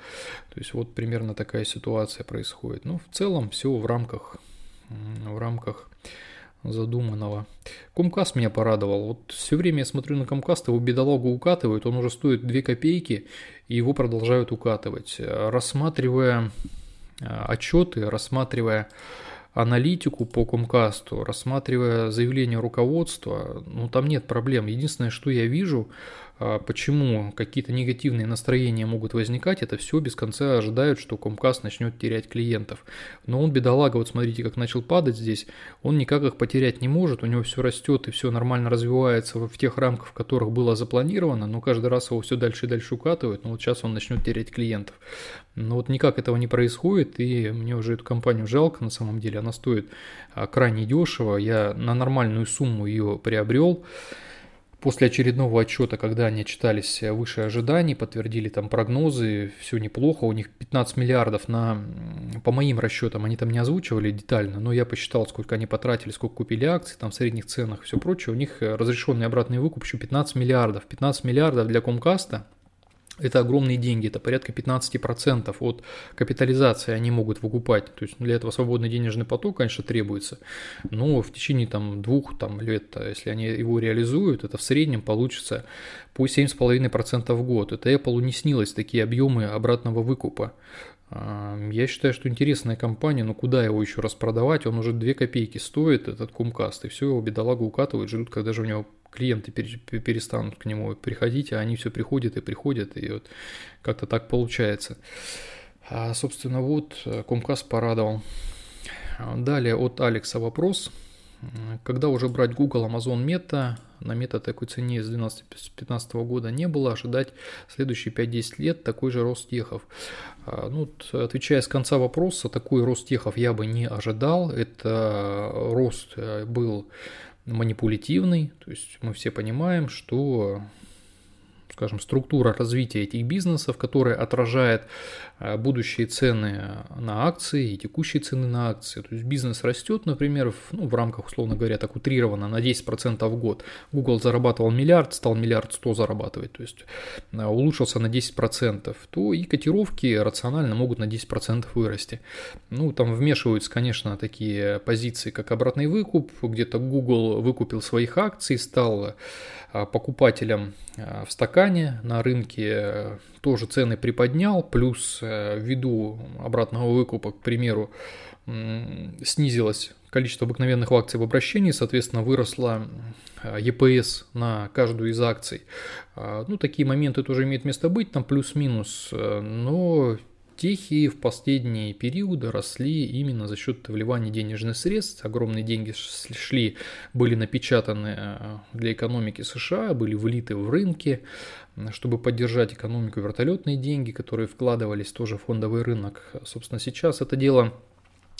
То есть вот примерно такая ситуация происходит. Но в целом все в рамках, в рамках задуманного. Комкаст меня порадовал. Вот все время я смотрю на Комкаст, его бедолагу укатывают, он уже стоит 2 копейки, и его продолжают укатывать. Рассматривая э, отчеты, рассматривая аналитику по Комкасту, рассматривая заявление руководства, ну там нет проблем. Единственное, что я вижу, почему какие-то негативные настроения могут возникать, это все без конца ожидают, что Comcast начнет терять клиентов. Но он, бедолага, вот смотрите, как начал падать здесь, он никак их потерять не может, у него все растет и все нормально развивается в тех рамках, в которых было запланировано, но каждый раз его все дальше и дальше укатывают, но вот сейчас он начнет терять клиентов. Но вот никак этого не происходит, и мне уже эту компанию жалко, на самом деле она стоит а, крайне дешево, я на нормальную сумму ее приобрел, После очередного отчета, когда они читались выше ожиданий, подтвердили там прогнозы, все неплохо, у них 15 миллиардов на, по моим расчетам, они там не озвучивали детально, но я посчитал, сколько они потратили, сколько купили акций, там в средних ценах и все прочее, у них разрешенный обратный выкуп еще 15 миллиардов. 15 миллиардов для Комкаста – это огромные деньги, это порядка 15% от капитализации они могут выкупать. То есть для этого свободный денежный поток, конечно, требуется. Но в течение там, двух там, лет, если они его реализуют, это в среднем получится по 7,5% в год. Это Apple не снилось такие объемы обратного выкупа. Я считаю, что интересная компания, но куда его еще раз продавать? Он уже 2 копейки стоит, этот Кумкаст, и все, его бедолагу укатывают, ждут, когда же у него клиенты перестанут к нему приходить, а они все приходят и приходят, и вот как-то так получается. А, собственно, вот Комкас порадовал. Далее от Алекса вопрос. Когда уже брать Google, Amazon, Meta? На Meta такой цене с 2015 года не было. Ожидать следующие 5-10 лет такой же рост техов. А, ну, отвечая с конца вопроса, такой рост техов я бы не ожидал. Это рост э, был манипулятивный, то есть мы все понимаем, что скажем, структура развития этих бизнесов, которая отражает э, будущие цены на акции и текущие цены на акции. То есть бизнес растет, например, в, ну, в рамках, условно говоря, так утрированно на 10% в год. Google зарабатывал миллиард, стал миллиард сто зарабатывать, то есть э, улучшился на 10%, то и котировки рационально могут на 10% вырасти. Ну, там вмешиваются, конечно, такие позиции, как обратный выкуп, где-то Google выкупил своих акций, стал э, покупателем в стакане на рынке тоже цены приподнял, плюс э, ввиду обратного выкупа, к примеру, снизилось количество обыкновенных акций в обращении, соответственно, выросла ЕПС на каждую из акций. А, ну, такие моменты тоже имеют место быть, там плюс-минус, э, но Техи в последние периоды росли именно за счет вливания денежных средств. Огромные деньги шли, были напечатаны э, для экономики США, были влиты в рынки, чтобы поддержать экономику вертолетные деньги, которые вкладывались тоже в фондовый рынок. Собственно, сейчас это дело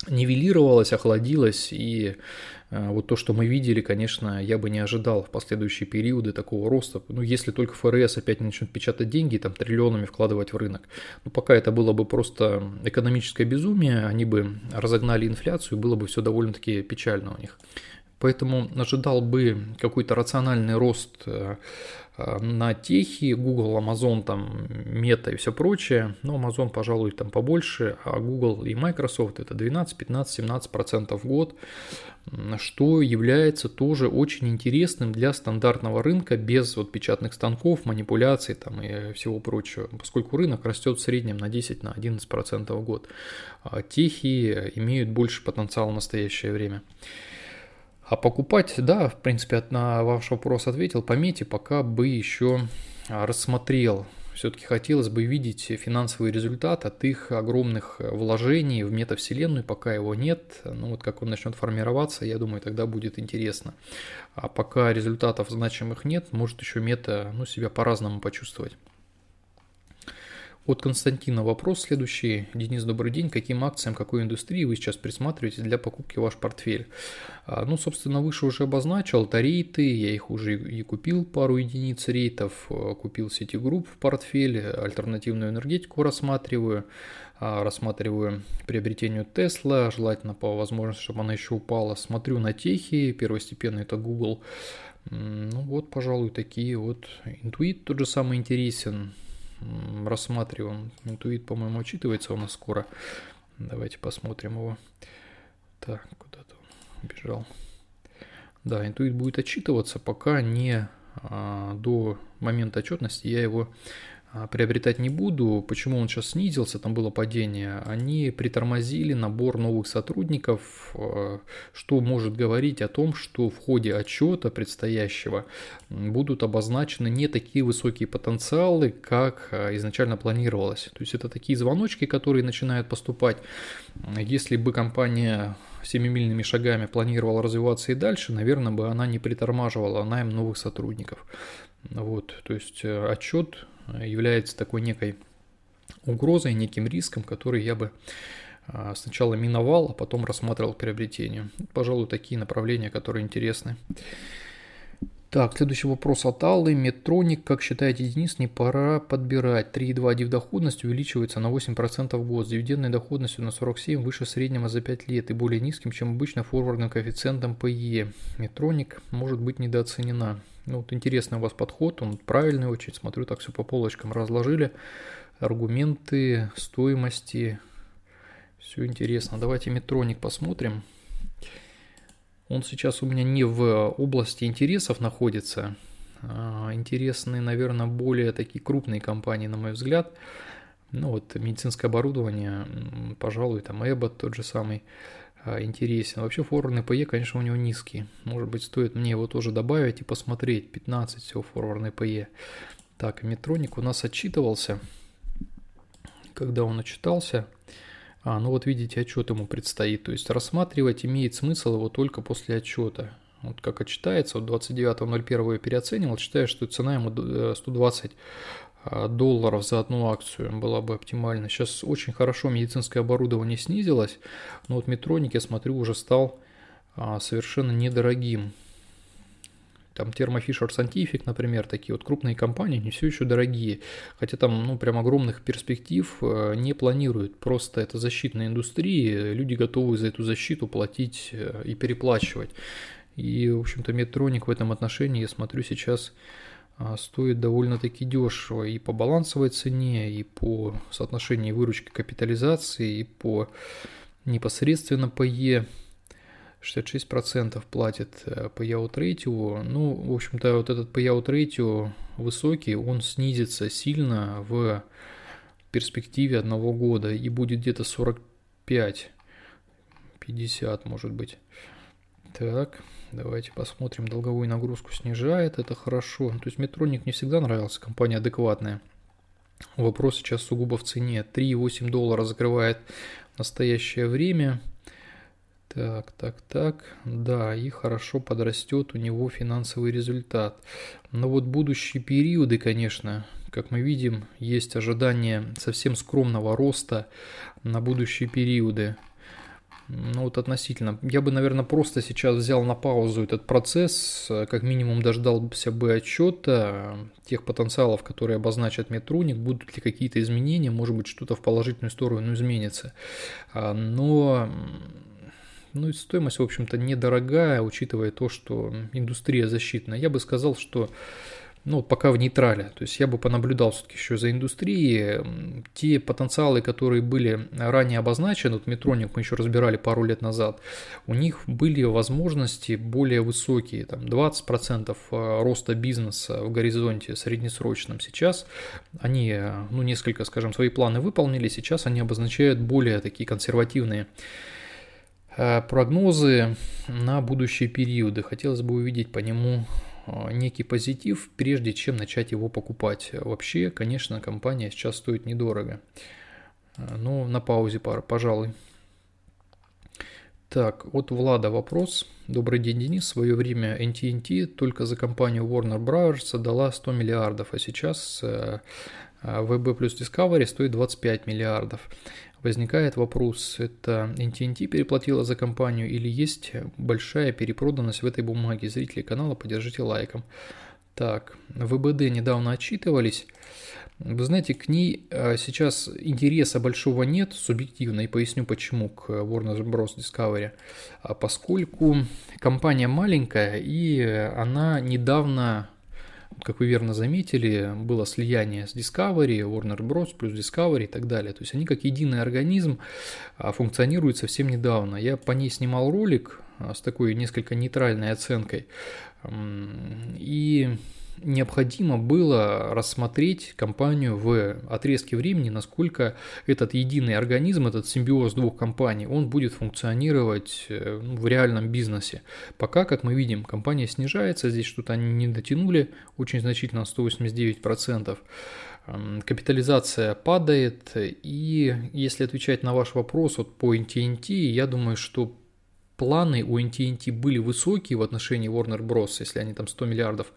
нивелировалось, охладилось, и э, вот то, что мы видели, конечно, я бы не ожидал в последующие периоды такого роста, ну, если только ФРС опять начнет печатать деньги, там, триллионами вкладывать в рынок. Но пока это было бы просто экономическое безумие, они бы разогнали инфляцию, было бы все довольно-таки печально у них. Поэтому ожидал бы какой-то рациональный рост э, на техи, Google, Amazon, там, Meta и все прочее. Но Amazon, пожалуй, там побольше, а Google и Microsoft это 12, 15, 17 процентов в год, что является тоже очень интересным для стандартного рынка без вот печатных станков, манипуляций там и всего прочего, поскольку рынок растет в среднем на 10, на 11 процентов в год. А техи имеют больше потенциала в настоящее время. А покупать, да, в принципе, на ваш вопрос ответил, помете, пока бы еще а, рассмотрел. Все-таки хотелось бы видеть финансовый результат от их огромных вложений в метавселенную, пока его нет. Ну вот как он начнет формироваться, я думаю, тогда будет интересно. А пока результатов значимых нет, может еще мета ну, себя по-разному почувствовать. От Константина вопрос следующий. Денис, добрый день. Каким акциям, какой индустрии вы сейчас присматриваете для покупки ваш портфель? А, ну, собственно, выше уже обозначил. Это рейты, я их уже и купил, пару единиц рейтов. А, купил Citigroup в портфель, альтернативную энергетику рассматриваю. А, рассматриваю приобретение Tesla, желательно по возможности, чтобы она еще упала. Смотрю на техи, первостепенно это Google. Ну вот, пожалуй, такие вот. Интуит тот же самый интересен рассматриваем. Интуит, по-моему, учитывается у нас скоро. Давайте посмотрим его. Так, куда-то он убежал. Да, интуит будет отчитываться, пока не а, до момента отчетности я его приобретать не буду. Почему он сейчас снизился, там было падение. Они притормозили набор новых сотрудников, а, что может говорить о том, что в ходе отчета предстоящего будут обозначены не такие высокие потенциалы, как а, изначально планировалось. То есть это такие звоночки, которые начинают поступать. Если бы компания семимильными шагами планировала развиваться и дальше, наверное, бы она не притормаживала найм новых сотрудников. Вот, то есть э, отчет является такой некой угрозой, неким риском, который я бы а, сначала миновал, а потом рассматривал приобретение. Пожалуй, такие направления, которые интересны. Так, следующий вопрос от Аллы. Метроник, как считаете, Денис, не пора подбирать? 3,2 див доходность увеличивается на 8% в год, с дивидендной доходностью на 47 выше среднего за 5 лет и более низким, чем обычно форвардным коэффициентом PE. Метроник может быть недооценена. Ну, вот интересный у вас подход, он правильный очень, смотрю, так все по полочкам разложили. Аргументы, стоимости, все интересно. Давайте Метроник посмотрим. Он сейчас у меня не в области интересов находится. А, интересны, наверное, более такие крупные компании, на мой взгляд. Ну вот медицинское оборудование, пожалуй, там Эббот тот же самый интересен. Вообще форвардный PE, конечно, у него низкий. Может быть, стоит мне его тоже добавить и посмотреть. 15 всего форвардный PE. Так, Метроник у нас отчитывался. Когда он отчитался, а, ну вот видите, отчет ему предстоит. То есть рассматривать имеет смысл его только после отчета. Вот как отчитается, вот 29.01 я переоценивал, считаю, что цена ему 120 э, а, долларов за одну акцию была бы оптимальна. Сейчас очень хорошо медицинское оборудование снизилось, но вот Метроник, я смотрю, уже стал а, совершенно недорогим. Там Thermo Fisher Scientific, например, такие вот крупные компании, не все еще дорогие. Хотя там, ну, прям огромных перспектив э, не планируют. Просто это защитная индустрия, люди готовы за эту защиту платить э, и переплачивать. И, в общем-то, Медтроник в этом отношении, я смотрю, сейчас стоит довольно-таки дешево и по балансовой цене, и по соотношению выручки капитализации, и по непосредственно по Е. 66% платит э, payout ratio. Ну, в общем-то, вот этот payout ratio высокий, он снизится сильно в перспективе одного года и будет где-то 45, 50 может быть. Так, давайте посмотрим. Долговую нагрузку снижает, это хорошо. То есть Метроник не всегда нравился, компания адекватная. Вопрос сейчас сугубо в цене. 3,8 доллара закрывает в настоящее время. Так, так, так, да, и хорошо подрастет у него финансовый результат. Но вот будущие периоды, конечно, как мы видим, есть ожидание совсем скромного роста на будущие периоды. Ну вот относительно. Я бы, наверное, просто сейчас взял на паузу этот процесс, как минимум дождался бы отчета тех потенциалов, которые обозначат Метроник, будут ли какие-то изменения, может быть, что-то в положительную сторону изменится. А, но Ну и стоимость, в общем-то, недорогая, учитывая то, что индустрия защитная. Я бы сказал, что ну, пока в нейтрале. То есть я бы понаблюдал все-таки еще за индустрией. Те потенциалы, которые были ранее обозначены, вот Метроник мы еще разбирали пару лет назад, у них были возможности более высокие, там 20% э, роста бизнеса в горизонте среднесрочном. Сейчас они, э, ну, несколько, скажем, свои планы выполнили, сейчас они обозначают более такие консервативные э, прогнозы на будущие периоды. Хотелось бы увидеть по нему некий позитив, прежде чем начать его покупать. Вообще, конечно, компания сейчас стоит недорого. А, но на паузе, пара, пожалуй. Так, от Влада вопрос. Добрый день, Денис. В свое время NTNT только за компанию Warner Bros. дала 100 миллиардов, а сейчас VB э, плюс Discovery стоит 25 миллиардов. Возникает вопрос, это NTNT переплатила за компанию или есть большая перепроданность в этой бумаге? Зрители канала, поддержите лайком. Так, ВБД недавно отчитывались. Вы знаете, к ней а, сейчас интереса большого нет, субъективно, и поясню почему, к Warner Bros. Discovery. А поскольку компания маленькая, и она недавно как вы верно заметили, было слияние с Discovery, Warner Bros. плюс Discovery и так далее. То есть они как единый организм а, функционируют совсем недавно. Я по ней снимал ролик а, с такой несколько нейтральной оценкой. И необходимо было рассмотреть компанию в отрезке времени, насколько этот единый организм, этот симбиоз двух компаний, он будет функционировать э, ну, в реальном бизнесе. Пока, как мы видим, компания снижается, здесь что-то они не дотянули очень значительно, 189%. Капитализация падает, и если отвечать на ваш вопрос вот по NTNT, я думаю, что планы у NTNT были высокие в отношении Warner Bros., если они там 100 миллиардов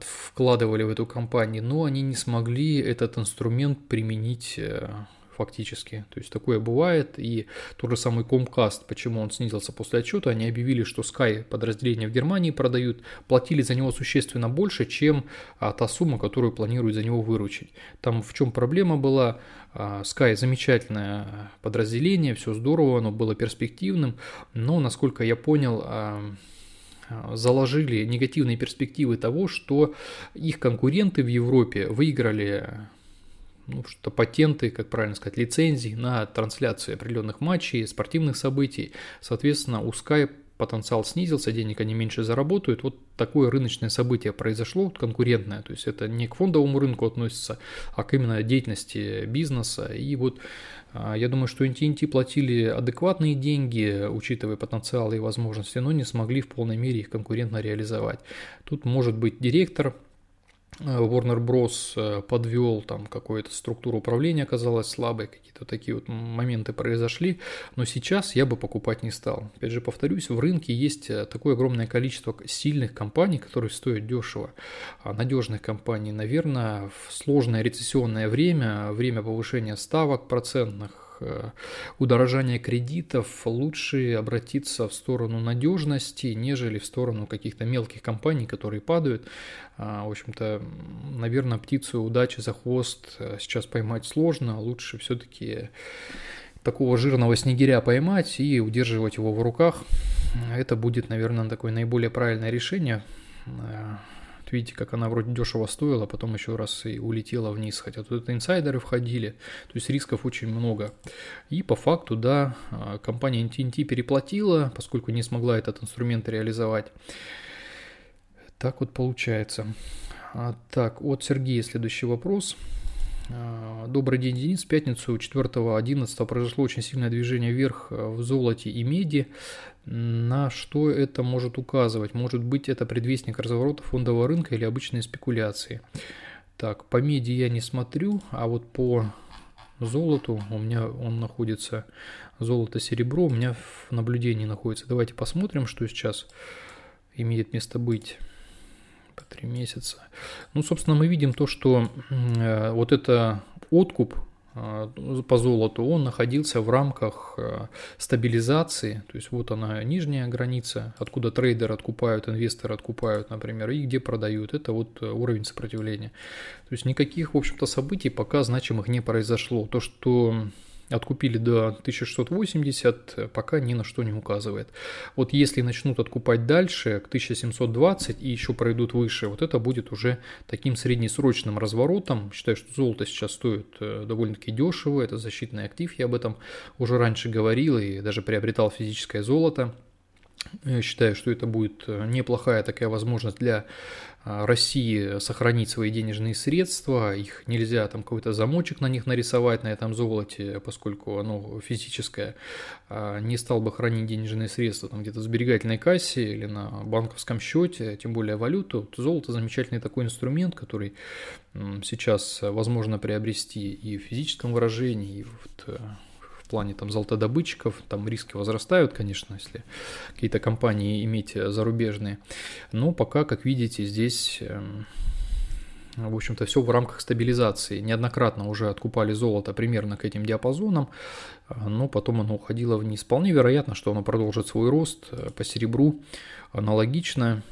вкладывали в эту компанию, но они не смогли этот инструмент применить э, фактически. То есть такое бывает. И тот же самый Comcast, почему он снизился после отчета, они объявили, что Sky подразделения в Германии продают, платили за него существенно больше, чем а, та сумма, которую планируют за него выручить. Там в чем проблема была? А, Sky замечательное подразделение, все здорово, оно было перспективным, но, насколько я понял, а, заложили негативные перспективы того, что их конкуренты в Европе выиграли ну, что патенты, как правильно сказать, лицензии на трансляцию определенных матчей, спортивных событий. Соответственно, у Sky потенциал снизился, денег они меньше заработают. Вот такое рыночное событие произошло, конкурентное, то есть это не к фондовому рынку относится, а к именно деятельности бизнеса. И вот а, я думаю, что NTNT платили адекватные деньги, учитывая потенциал и возможности, но не смогли в полной мере их конкурентно реализовать. Тут может быть директор Warner Bros. Э, подвел там какую-то структуру управления оказалась слабой, какие-то такие вот моменты произошли, но сейчас я бы покупать не стал. Опять же, повторюсь, в рынке есть э, такое огромное количество сильных компаний, которые стоят дешево, а надежных компаний. Наверное, в сложное рецессионное время, время повышения ставок процентных, удорожания кредитов лучше обратиться в сторону надежности, нежели в сторону каких-то мелких компаний, которые падают. А, в общем-то, наверное, птицу удачи за хвост э, сейчас поймать сложно, лучше все-таки такого жирного снегиря поймать и удерживать его в руках. Это будет, наверное, такое наиболее правильное решение э, видите, как она вроде дешево стоила, потом еще раз и улетела вниз, хотя тут это инсайдеры входили, то есть рисков очень много. И по факту, да, а, компания NTNT переплатила, поскольку не смогла этот инструмент реализовать. Так вот получается. А, так, от Сергея следующий вопрос. А, добрый день, Денис. В пятницу 4.11 произошло очень сильное движение вверх в золоте и меди. На что это может указывать? Может быть, это предвестник разворота фондового рынка или обычные спекуляции. Так, по меди я не смотрю, а вот по золоту у меня он находится, золото-серебро у меня в наблюдении находится. Давайте посмотрим, что сейчас имеет место быть по три месяца. Ну, собственно, мы видим то, что э, вот это откуп по золоту, он находился в рамках а, стабилизации, то есть вот она нижняя граница, откуда трейдеры откупают, инвесторы откупают, например, и где продают, это вот э, уровень сопротивления. То есть никаких, в общем-то, событий пока значимых не произошло. То, что Откупили до 1680, пока ни на что не указывает. Вот если начнут откупать дальше, к 1720 и еще пройдут выше, вот это будет уже таким среднесрочным разворотом. Считаю, что золото сейчас стоит э, довольно-таки дешево, это защитный актив, я об этом уже раньше говорил и даже приобретал физическое золото. Я считаю, что это будет э, неплохая такая возможность для России сохранить свои денежные средства, их нельзя там какой-то замочек на них нарисовать на этом золоте, поскольку оно физическое, а, не стал бы хранить денежные средства там где-то в сберегательной кассе или на банковском счете, тем более валюту, то золото замечательный такой инструмент, который сейчас возможно приобрести и в физическом выражении, и в э, плане там золотодобытчиков, там риски возрастают, конечно, если какие-то компании иметь зарубежные. Но пока, как видите, здесь эм, в общем-то, все в рамках стабилизации. Неоднократно уже откупали золото примерно к этим диапазонам, но потом оно уходило вниз. Вполне вероятно, что оно продолжит свой рост э, по серебру аналогично.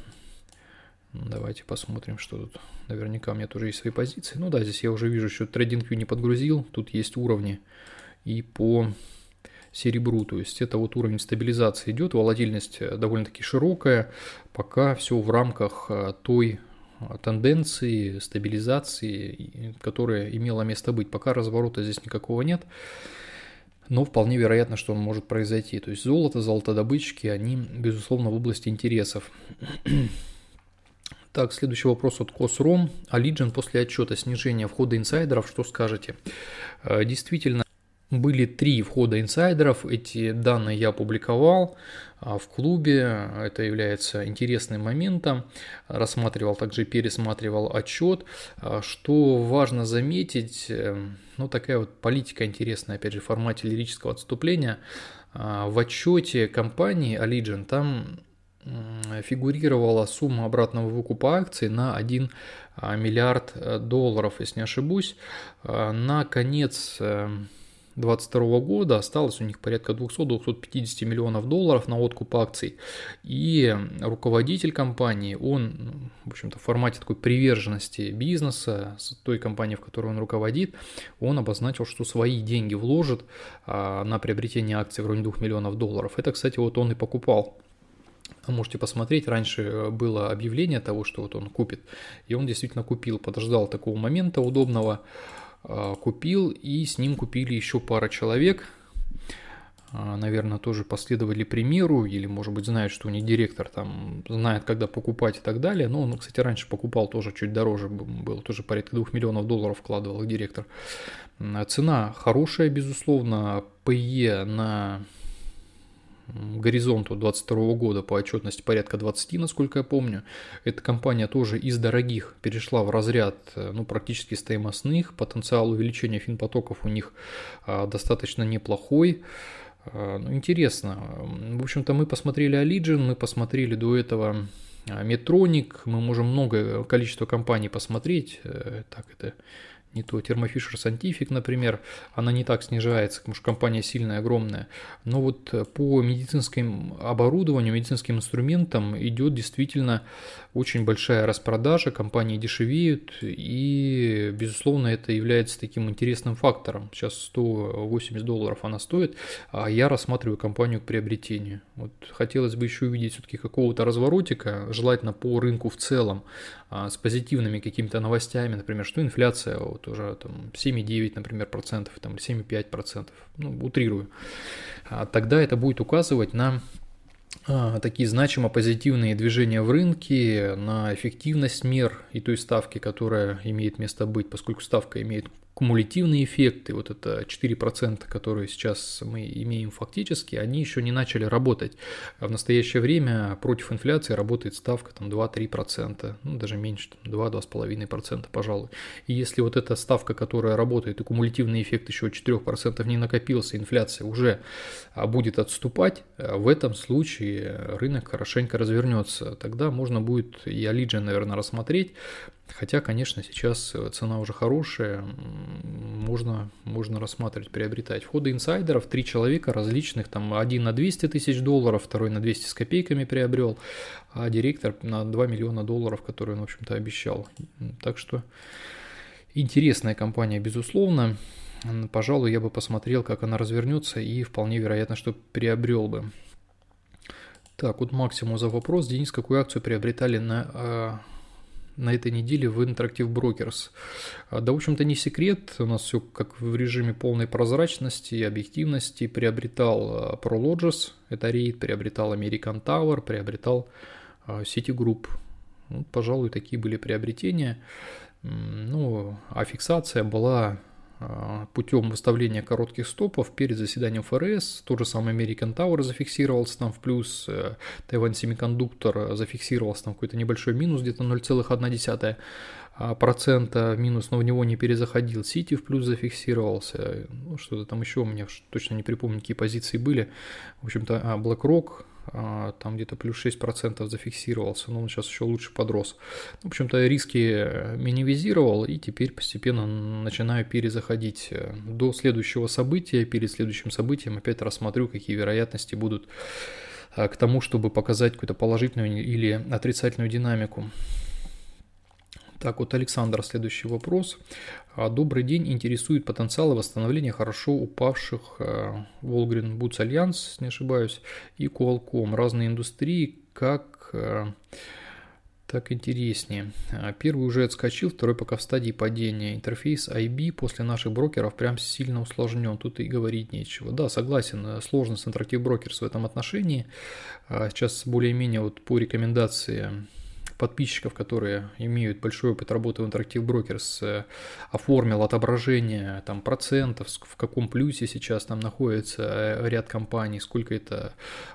Давайте посмотрим, что тут. Наверняка у меня тоже есть свои позиции. Ну да, здесь я уже вижу, что TradingView не подгрузил. Тут есть уровни и по серебру. То есть это вот уровень стабилизации идет, волатильность э, довольно-таки широкая, пока все в рамках э, той э, тенденции, стабилизации, которая имела место быть. Пока разворота здесь никакого нет, но вполне вероятно, что он может произойти. То есть золото, золотодобытчики, они, безусловно, в области интересов. Так, следующий вопрос от Косром. Алиджин после отчета снижения входа инсайдеров, что скажете? Действительно, были три входа инсайдеров, эти данные я опубликовал а, в клубе, это является интересным моментом, рассматривал, также пересматривал отчет. А, что важно заметить, э, ну такая вот политика интересная, опять же, в формате лирического отступления, а, в отчете компании Allegiant там фигурировала сумма обратного выкупа акций на 1 миллиард э, долларов, если не ошибусь. На конец э, 2022 года осталось у них порядка 200-250 миллионов долларов на откуп акций. И руководитель компании, он, в общем-то, в формате такой приверженности бизнеса, той компании, в которой он руководит, он обозначил, что свои деньги вложит а, на приобретение акций в районе 2 миллионов долларов. Это, кстати, вот он и покупал Можете посмотреть, раньше было объявление того, что вот он купит, и он действительно купил, подождал такого момента удобного, купил, и с ним купили еще пара человек. А, наверное, тоже последовали примеру, или, может быть, знают, что у них директор там знает, когда покупать и так далее. Но он, кстати, раньше покупал тоже чуть дороже, был тоже порядка 2 миллионов долларов вкладывал директор. Цена хорошая, безусловно, PE на горизонту 2022 года по отчетности порядка 20, насколько я помню. Эта компания тоже из дорогих перешла в разряд э, ну, практически стоимостных. Потенциал увеличения финпотоков у них а, достаточно неплохой. А, ну, интересно. В общем-то, мы посмотрели Allegiant, мы посмотрели до этого Метроник, мы можем много количество компаний посмотреть. Э, так, это не то Thermo Fisher Scientific, например, она не так снижается, потому что компания сильная, огромная. Но вот по медицинским оборудованию, медицинским инструментам идет действительно очень большая распродажа, компании дешевеют, и, безусловно, это является таким интересным фактором. Сейчас 180 долларов она стоит, а я рассматриваю компанию к приобретению. Вот хотелось бы еще увидеть все-таки какого-то разворотика, желательно по рынку в целом, а, с позитивными какими-то новостями, например, что инфляция вот уже там 7,9, например, процентов, там 7,5 процентов, ну, утрирую. А тогда это будет указывать на а, такие значимо позитивные движения в рынке, на эффективность мер и той ставки, которая имеет место быть, поскольку ставка имеет кумулятивные эффекты, вот это 4%, которые сейчас мы имеем фактически, они еще не начали работать. А в настоящее время против инфляции работает ставка там 2-3%, ну даже меньше, 2-2,5%, пожалуй. И если вот эта ставка, которая работает, и кумулятивный эффект еще 4% не накопился, инфляция уже а, будет отступать, а, в этом случае рынок хорошенько развернется. Тогда можно будет и Allegiant, наверное, рассмотреть, Хотя, конечно, сейчас э, цена уже хорошая, можно, можно рассматривать, приобретать. Входы инсайдеров, три человека различных, там один на 200 тысяч долларов, второй на 200 с копейками приобрел, а директор на 2 миллиона долларов, который он, в общем-то, обещал. Так что интересная компания, безусловно. пожалуй, я бы посмотрел, как она развернется, и вполне вероятно, что приобрел бы. Так, вот максимум за вопрос. Денис, какую акцию приобретали на, а, на этой неделе в Interactive Brokers? А, да, в общем-то, не секрет. У нас все как в режиме полной прозрачности и объективности. Приобретал а, Prologis, это рейд, приобретал American Tower, приобретал Citigroup. Ну, пожалуй, такие были приобретения. Ну, а фиксация была а, путем выставления коротких стопов перед заседанием ФРС. Тот же самый American Tower зафиксировался там в плюс, Taiwan Semiconductor зафиксировался там какой-то небольшой минус, где-то 0,1 а, процента минус, но в него не перезаходил. Сити в плюс зафиксировался. Ну, что-то там еще у меня точно не припомню, какие позиции были. В общем-то, а, BlackRock там где-то плюс 6% зафиксировался, но он сейчас еще лучше подрос. В общем-то, риски минимизировал и теперь постепенно начинаю перезаходить. До следующего события, перед следующим событием опять рассмотрю, какие вероятности будут а, к тому, чтобы показать какую-то положительную или отрицательную динамику. Так, вот Александр, следующий вопрос. А, добрый день, интересует потенциал восстановления хорошо упавших Волгрин Boots Alliance, не ошибаюсь, и Qualcomm. Разные индустрии, как а, так интереснее. А, первый уже отскочил, второй пока в стадии падения. Интерфейс IB после наших брокеров прям сильно усложнен, тут и говорить нечего. Да, согласен, сложность Interactive Brokers в этом отношении. Сейчас более-менее вот по рекомендации подписчиков, которые имеют большой опыт работы в Interactive Brokers, э, оформил отображение там, процентов, в каком плюсе сейчас там находится э, ряд компаний, сколько это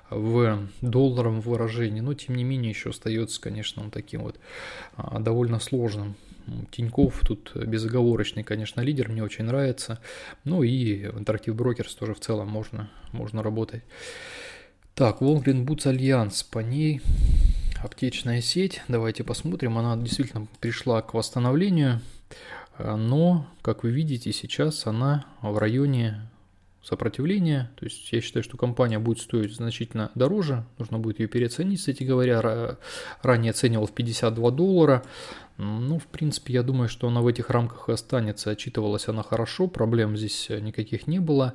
в долларовом выражении, но тем не менее еще остается, конечно, он таким вот а, довольно сложным. Тиньков тут безоговорочный, конечно, лидер, мне очень нравится. Ну и Interactive Brokers тоже в целом можно, можно работать. Так, Walgreen Boots Альянс, по ней аптечная сеть. Давайте посмотрим. Она действительно пришла к восстановлению, э, но, как вы видите, сейчас она в районе сопротивления. То есть я считаю, что компания будет стоить значительно дороже. Нужно будет ее переоценить, кстати говоря. Ранее оценивал в 52 доллара. Ну, в принципе, я думаю, что она в этих рамках и останется. Отчитывалась она хорошо, проблем здесь никаких не было.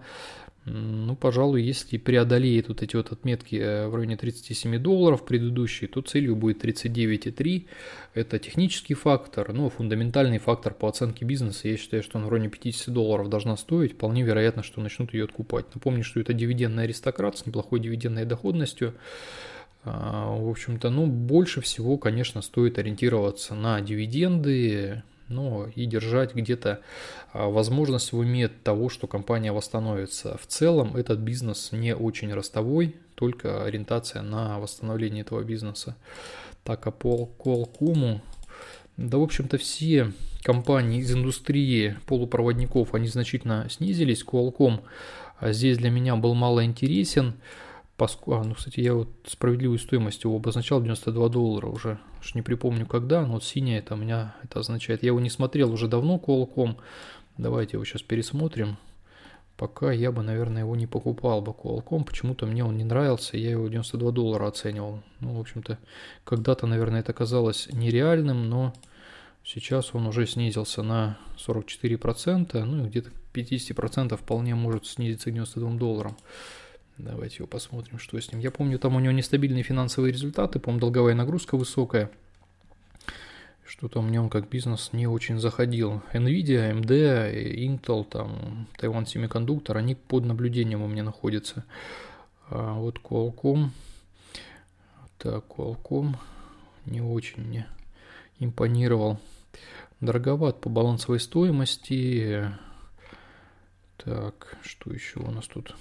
Ну, пожалуй, если преодолеет вот эти вот отметки э, в районе 37 долларов предыдущие, то целью будет 39,3. Это технический фактор, ну, фундаментальный фактор по оценке бизнеса. Я считаю, что он в районе 50 долларов должна стоить. Вполне вероятно, что начнут ее откупать. Напомню, что это дивидендный аристократ с неплохой дивидендной доходностью. А, в общем-то, ну, больше всего, конечно, стоит ориентироваться на дивиденды, ну и держать где-то а, возможность в уме того, что компания восстановится. В целом этот бизнес не очень ростовой, только ориентация на восстановление этого бизнеса. Так, а по Qualcomm, да, в общем-то, все компании из индустрии полупроводников, они значительно снизились. Qualcomm а, здесь для меня был мало интересен. Поску... А, ну, кстати, я вот справедливую стоимость его обозначал 92 доллара уже. Уж не припомню когда, но вот синяя это у меня это означает. Я его не смотрел уже давно, Qualcomm. Давайте его сейчас пересмотрим. Пока я бы, наверное, его не покупал бы Qualcomm. Почему-то мне он не нравился, я его 92 доллара оценивал. Ну, в общем-то, когда-то, наверное, это казалось нереальным, но сейчас он уже снизился на 44%. Ну, и где-то 50% вполне может снизиться к 92 долларам. Давайте его посмотрим, что с ним. Я помню, там у него нестабильные финансовые результаты, по-моему, долговая нагрузка высокая. Что-то мне он как бизнес не очень заходил. Nvidia, AMD, Intel, там, Taiwan Semiconductor, они под наблюдением у меня находятся. А вот Qualcomm. Так, Qualcomm не очень мне импонировал. Дороговат по балансовой стоимости. Так, что еще у нас тут?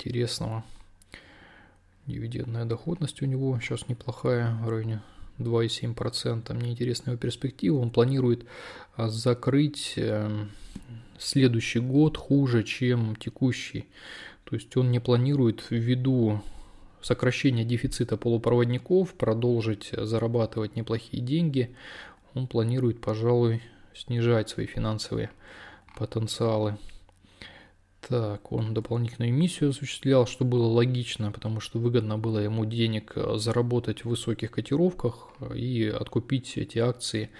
Интересного. Дивидендная доходность у него сейчас неплохая, в районе 2,7%. Мне интересна его перспектива. Он планирует а, закрыть эм, следующий год хуже, чем текущий. То есть он не планирует ввиду сокращения дефицита полупроводников продолжить зарабатывать неплохие деньги. Он планирует, пожалуй, снижать свои финансовые потенциалы. Так, он дополнительную эмиссию осуществлял, что было логично, потому что выгодно было ему денег э, заработать в высоких котировках и откупить эти акции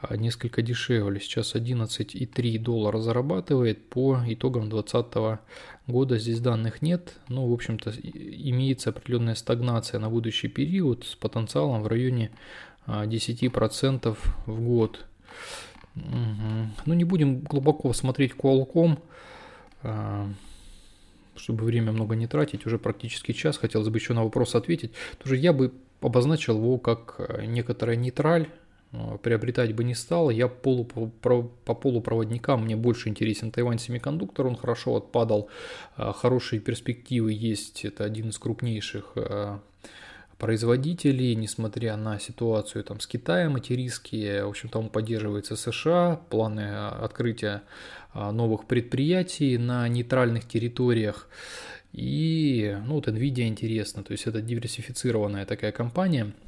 а, несколько дешевле. Сейчас 11,3 доллара зарабатывает по итогам 2020 года. Здесь данных нет, но, в общем-то, имеется определенная стагнация на будущий период с потенциалом в районе 10% а, в год. Угу. Ну, не будем глубоко смотреть Qualcomm. А, чтобы время много не тратить, уже практически час, хотелось бы еще на вопрос ответить, тоже я бы обозначил его как э, некоторая нейтраль, э, приобретать бы не стал. Я полу, по, по полупроводникам мне больше интересен Тайвань Семикондуктор, он хорошо отпадал, э, хорошие перспективы есть, это один из крупнейших производителей, несмотря на ситуацию там с Китаем эти риски, в общем-то он поддерживается США, планы открытия а, новых предприятий на нейтральных территориях. И ну, вот NVIDIA интересно, то есть это диверсифицированная такая компания –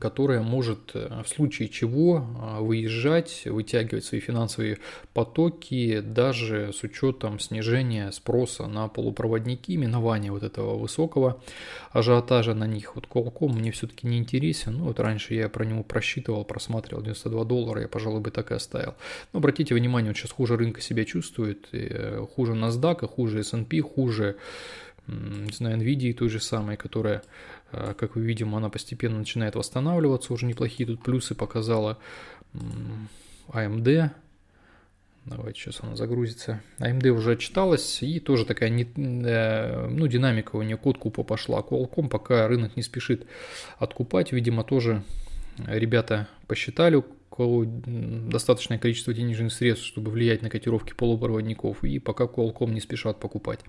которая может э, в случае чего а, выезжать, вытягивать свои финансовые потоки даже с учетом снижения спроса на полупроводники, минования вот этого высокого ажиотажа на них. Вот Qualcomm мне все-таки не интересен, ну вот раньше я про него просчитывал, просматривал 92 доллара, я, пожалуй, бы так и оставил. Но обратите внимание, он сейчас хуже рынка себя чувствует, э, хуже NASDAQ, хуже S&P, хуже не знаю, NVIDIA той же самой, которая как вы видим, она постепенно начинает восстанавливаться, уже неплохие тут плюсы показала AMD. Давайте сейчас она загрузится. AMD уже отчиталась, и тоже такая, не, э, ну, динамика у нее к откупу пошла. Qualcomm пока рынок не спешит откупать, видимо, тоже ребята посчитали, достаточное количество денежных средств, чтобы влиять на котировки полупроводников, и пока Qualcomm не спешат покупать.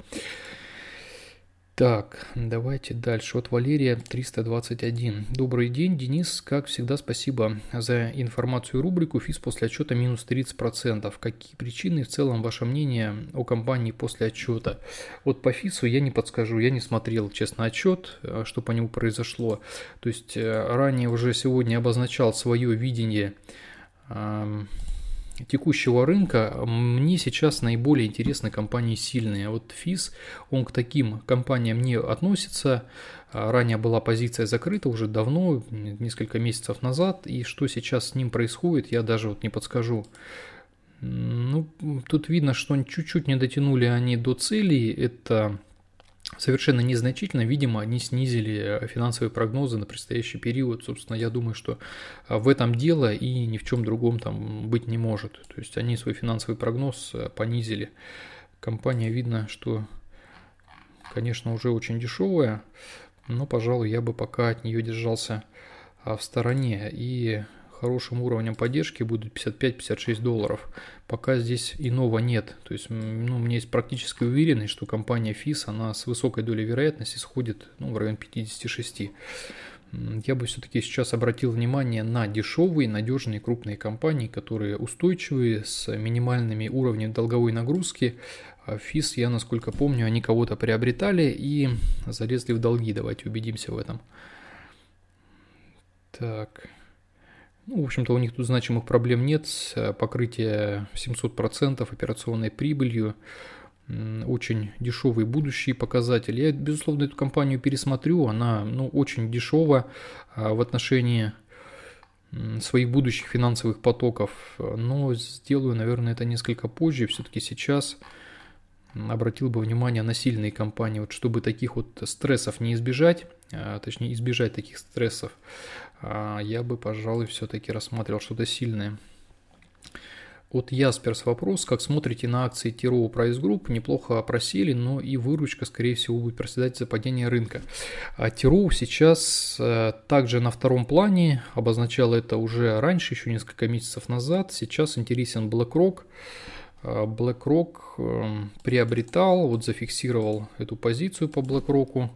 Так, давайте дальше. От Валерия 321. Добрый день, Денис. Как всегда, спасибо за информацию и рубрику. ФИС после отчета минус 30%. Какие причины в целом ваше мнение о компании после отчета? Вот по ФИСу я не подскажу. Я не смотрел, честно, отчет, э, что по нему произошло. То есть э, ранее уже сегодня обозначал свое видение текущего рынка мне сейчас наиболее интересны компании сильные. Вот ФИС, он к таким компаниям не относится. А, ранее была позиция закрыта уже давно, несколько месяцев назад, и что сейчас с ним происходит, я даже вот не подскажу. Ну, тут видно, что чуть-чуть не дотянули они до цели. Это совершенно незначительно, видимо, они снизили э, финансовые прогнозы на предстоящий период. Собственно, я думаю, что э, в этом дело и ни в чем другом там быть не может. То есть они свой финансовый прогноз э, понизили. Компания видно, что, конечно, уже очень дешевая, но, пожалуй, я бы пока от нее держался в стороне. И хорошим уровнем поддержки будет 55-56 долларов. Пока здесь иного нет. То есть ну, у меня есть практическая уверенность, что компания FIS, она с высокой долей вероятности сходит ну, в район 56. Я бы все-таки сейчас обратил внимание на дешевые, надежные крупные компании, которые устойчивые, с минимальными уровнями долговой нагрузки. ФИС, я насколько помню, они кого-то приобретали и залезли в долги. Давайте убедимся в этом. Так. Ну, в общем-то, у них тут значимых проблем нет. Покрытие 700% операционной прибылью. Очень дешевый будущий показатель. Я, безусловно, эту компанию пересмотрю. Она ну, очень дешева а, в отношении своих будущих финансовых потоков. Но сделаю, наверное, это несколько позже. Все-таки сейчас обратил бы внимание на сильные компании, вот чтобы таких вот стрессов не избежать, а, точнее избежать таких стрессов, я бы, пожалуй, все-таки рассматривал что-то сильное. От Ясперс вопрос, как смотрите на акции Тирова Price Group, неплохо просели, но и выручка, скорее всего, будет проседать за падение рынка. А Тиров сейчас э, также на втором плане, обозначал это уже раньше, еще несколько месяцев назад, сейчас интересен BlackRock. А, BlackRock эм, приобретал, вот зафиксировал эту позицию по BlackRock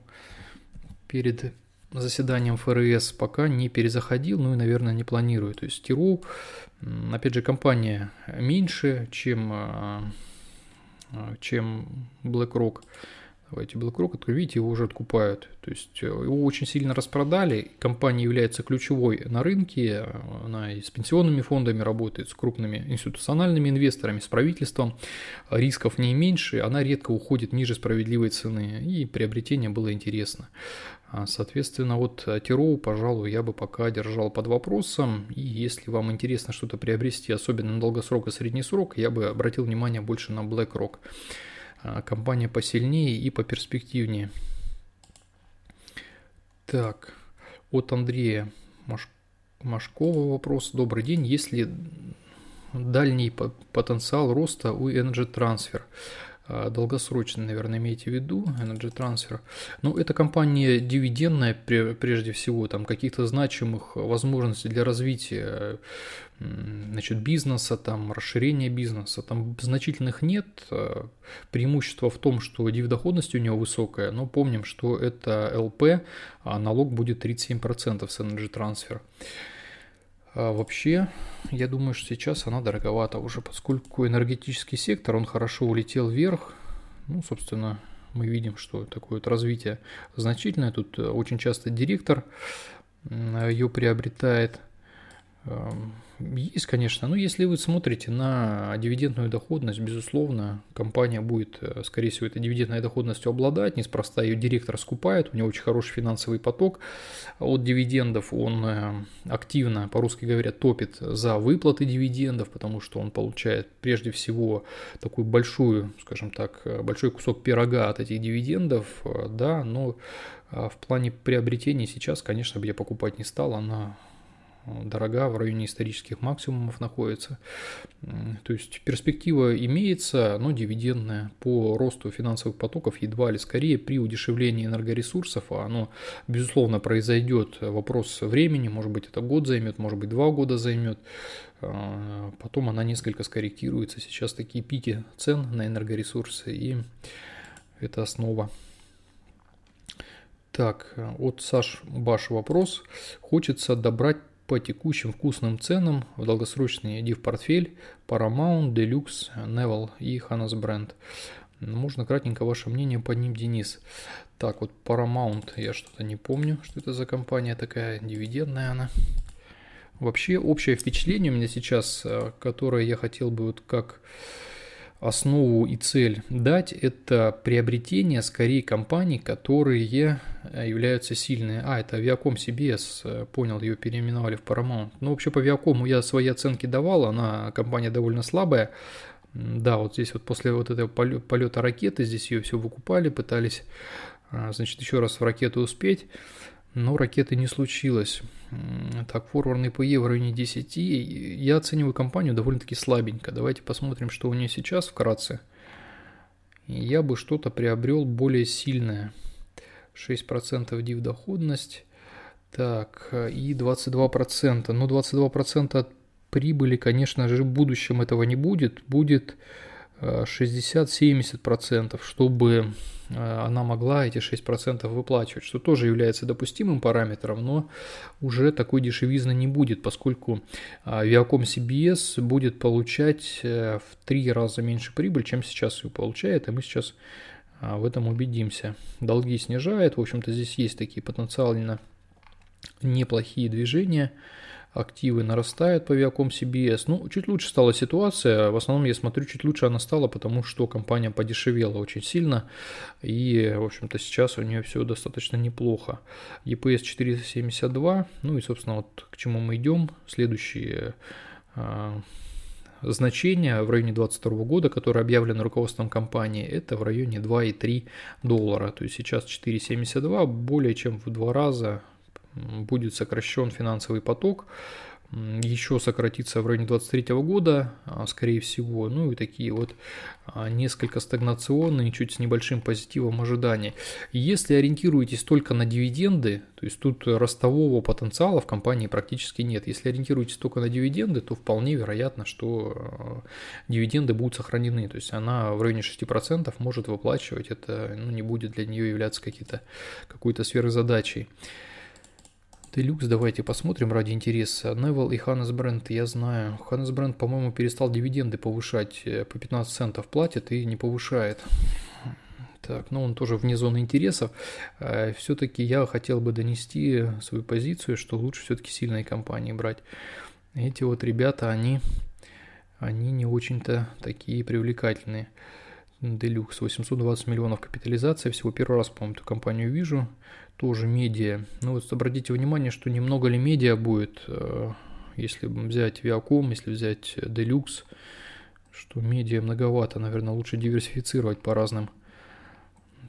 перед заседанием ФРС, пока не перезаходил, ну и, наверное, не планирую. То есть Тиру, опять же, компания меньше, чем, а, а, чем BlackRock. Давайте BlackRock, видите, его уже откупают. То есть э, его очень сильно распродали. Компания является ключевой на рынке. Она и с пенсионными фондами работает, с крупными институциональными инвесторами, с правительством. Рисков не меньше. Она редко уходит ниже справедливой цены. И приобретение было интересно. А, соответственно, вот Тироу, пожалуй, я бы пока держал под вопросом. И если вам интересно что-то приобрести, особенно на долгосрок и средний срок, я бы обратил внимание больше на BlackRock. А, компания посильнее и поперспективнее. Так, от Андрея Маш... Машкова вопрос. Добрый день. Есть ли дальний потенциал роста у Energy Transfer? А, долгосрочный, наверное, имеете в виду, Energy Transfer. Ну, это компания дивидендная прежде всего, там каких-то значимых возможностей для развития значит, бизнеса, там, расширения бизнеса, там значительных нет. А, преимущество в том, что дивидоходность у него высокая, но помним, что это ЛП, а налог будет 37% с Energy Transfer. А вообще, я думаю, что сейчас она дороговата уже, поскольку энергетический сектор, он хорошо улетел вверх. Ну, собственно, мы видим, что такое вот развитие значительное. Тут э, очень часто директор ее приобретает. Есть, конечно, но если вы смотрите на дивидендную доходность, безусловно, компания будет, э, скорее всего, этой дивидендной доходностью обладать, неспроста ее директор скупает, у него очень хороший финансовый поток от дивидендов, он э, активно, по-русски говоря, топит за выплаты дивидендов, потому что он получает прежде всего такую большую, скажем так, большой кусок пирога от этих дивидендов, э, да, но в плане приобретения сейчас, конечно, бы я покупать не стал, она дорога, в районе исторических максимумов находится. То есть перспектива имеется, но дивидендная. По росту финансовых потоков едва ли скорее при удешевлении энергоресурсов, а оно, безусловно, произойдет. Вопрос времени, может быть, это год займет, может быть, два года займет. А, потом она несколько скорректируется. Сейчас такие пики цен на энергоресурсы, и это основа. Так, от Саш Баш вопрос. Хочется добрать по текущим вкусным ценам в долгосрочный DIV-портфель Paramount, Deluxe, Neville и Hannes Brand. Можно кратенько ваше мнение по ним, Денис. Так, вот Paramount, я что-то не помню, что это за компания такая, дивидендная она. Вообще, общее впечатление у меня сейчас, э, которое я хотел бы вот как основу и цель дать, это приобретение скорее компаний, которые э, являются сильные. А, это Viacom CBS, э, понял, ее переименовали в Paramount. Ну, вообще по Viacom я свои оценки давал, она компания довольно слабая. Да, вот здесь вот после вот этого полета ракеты, здесь ее все выкупали, пытались, а, значит, еще раз в ракету успеть но ракеты не случилось. Так, форвардный ПЕ в районе 10. Я оцениваю компанию довольно-таки слабенько. Давайте посмотрим, что у нее сейчас вкратце. Я бы что-то приобрел более сильное. 6% див доходность. Так, и 22%. Но 22% от прибыли, конечно же, в будущем этого не будет. Будет 60-70%, чтобы э, она могла эти 6% выплачивать, что тоже является допустимым параметром, но уже такой дешевизны не будет, поскольку э, Viacom CBS будет получать э, в три раза меньше прибыль, чем сейчас ее получает, и мы сейчас в этом убедимся. Долги снижает, в общем-то здесь есть такие потенциально неплохие движения – активы нарастают по Viacom CBS. Ну, чуть лучше стала ситуация. В основном я смотрю, чуть лучше она стала, потому что компания подешевела очень сильно. И, в общем-то, сейчас у нее все достаточно неплохо. EPS 472. Ну и, собственно, вот к чему мы идем. Следующие а, значения в районе 2022 года, которые объявлены руководством компании, это в районе 2,3 доллара. То есть сейчас 4,72, более чем в два раза будет сокращен финансовый поток, еще сократится в районе 2023 года, а, скорее всего, ну и такие вот а, несколько стагнационные, чуть с небольшим позитивом ожиданий. Если ориентируетесь только на дивиденды, то есть тут ростового потенциала в компании практически нет. Если ориентируетесь только на дивиденды, то вполне вероятно, что а, дивиденды будут сохранены. То есть она в районе 6% может выплачивать, это ну, не будет для нее являться какой-то сверхзадачей. Делюкс, давайте посмотрим ради интереса. Невел и Ханнес Бренд, я знаю. Ханнес Бренд, по-моему, перестал дивиденды повышать. Э, по 15 центов платит и не повышает. Так, ну он тоже вне зоны интересов. Э, все-таки я хотел бы донести свою позицию, что лучше все-таки сильные компании брать. Эти вот ребята, они, они не очень-то такие привлекательные. Делюкс, 820 миллионов капитализация, всего первый раз, по-моему, эту компанию вижу, тоже медиа. Ну вот обратите внимание, что немного ли медиа будет, э, если взять Viacom, если взять Deluxe, что медиа многовато, наверное, лучше диверсифицировать по разным,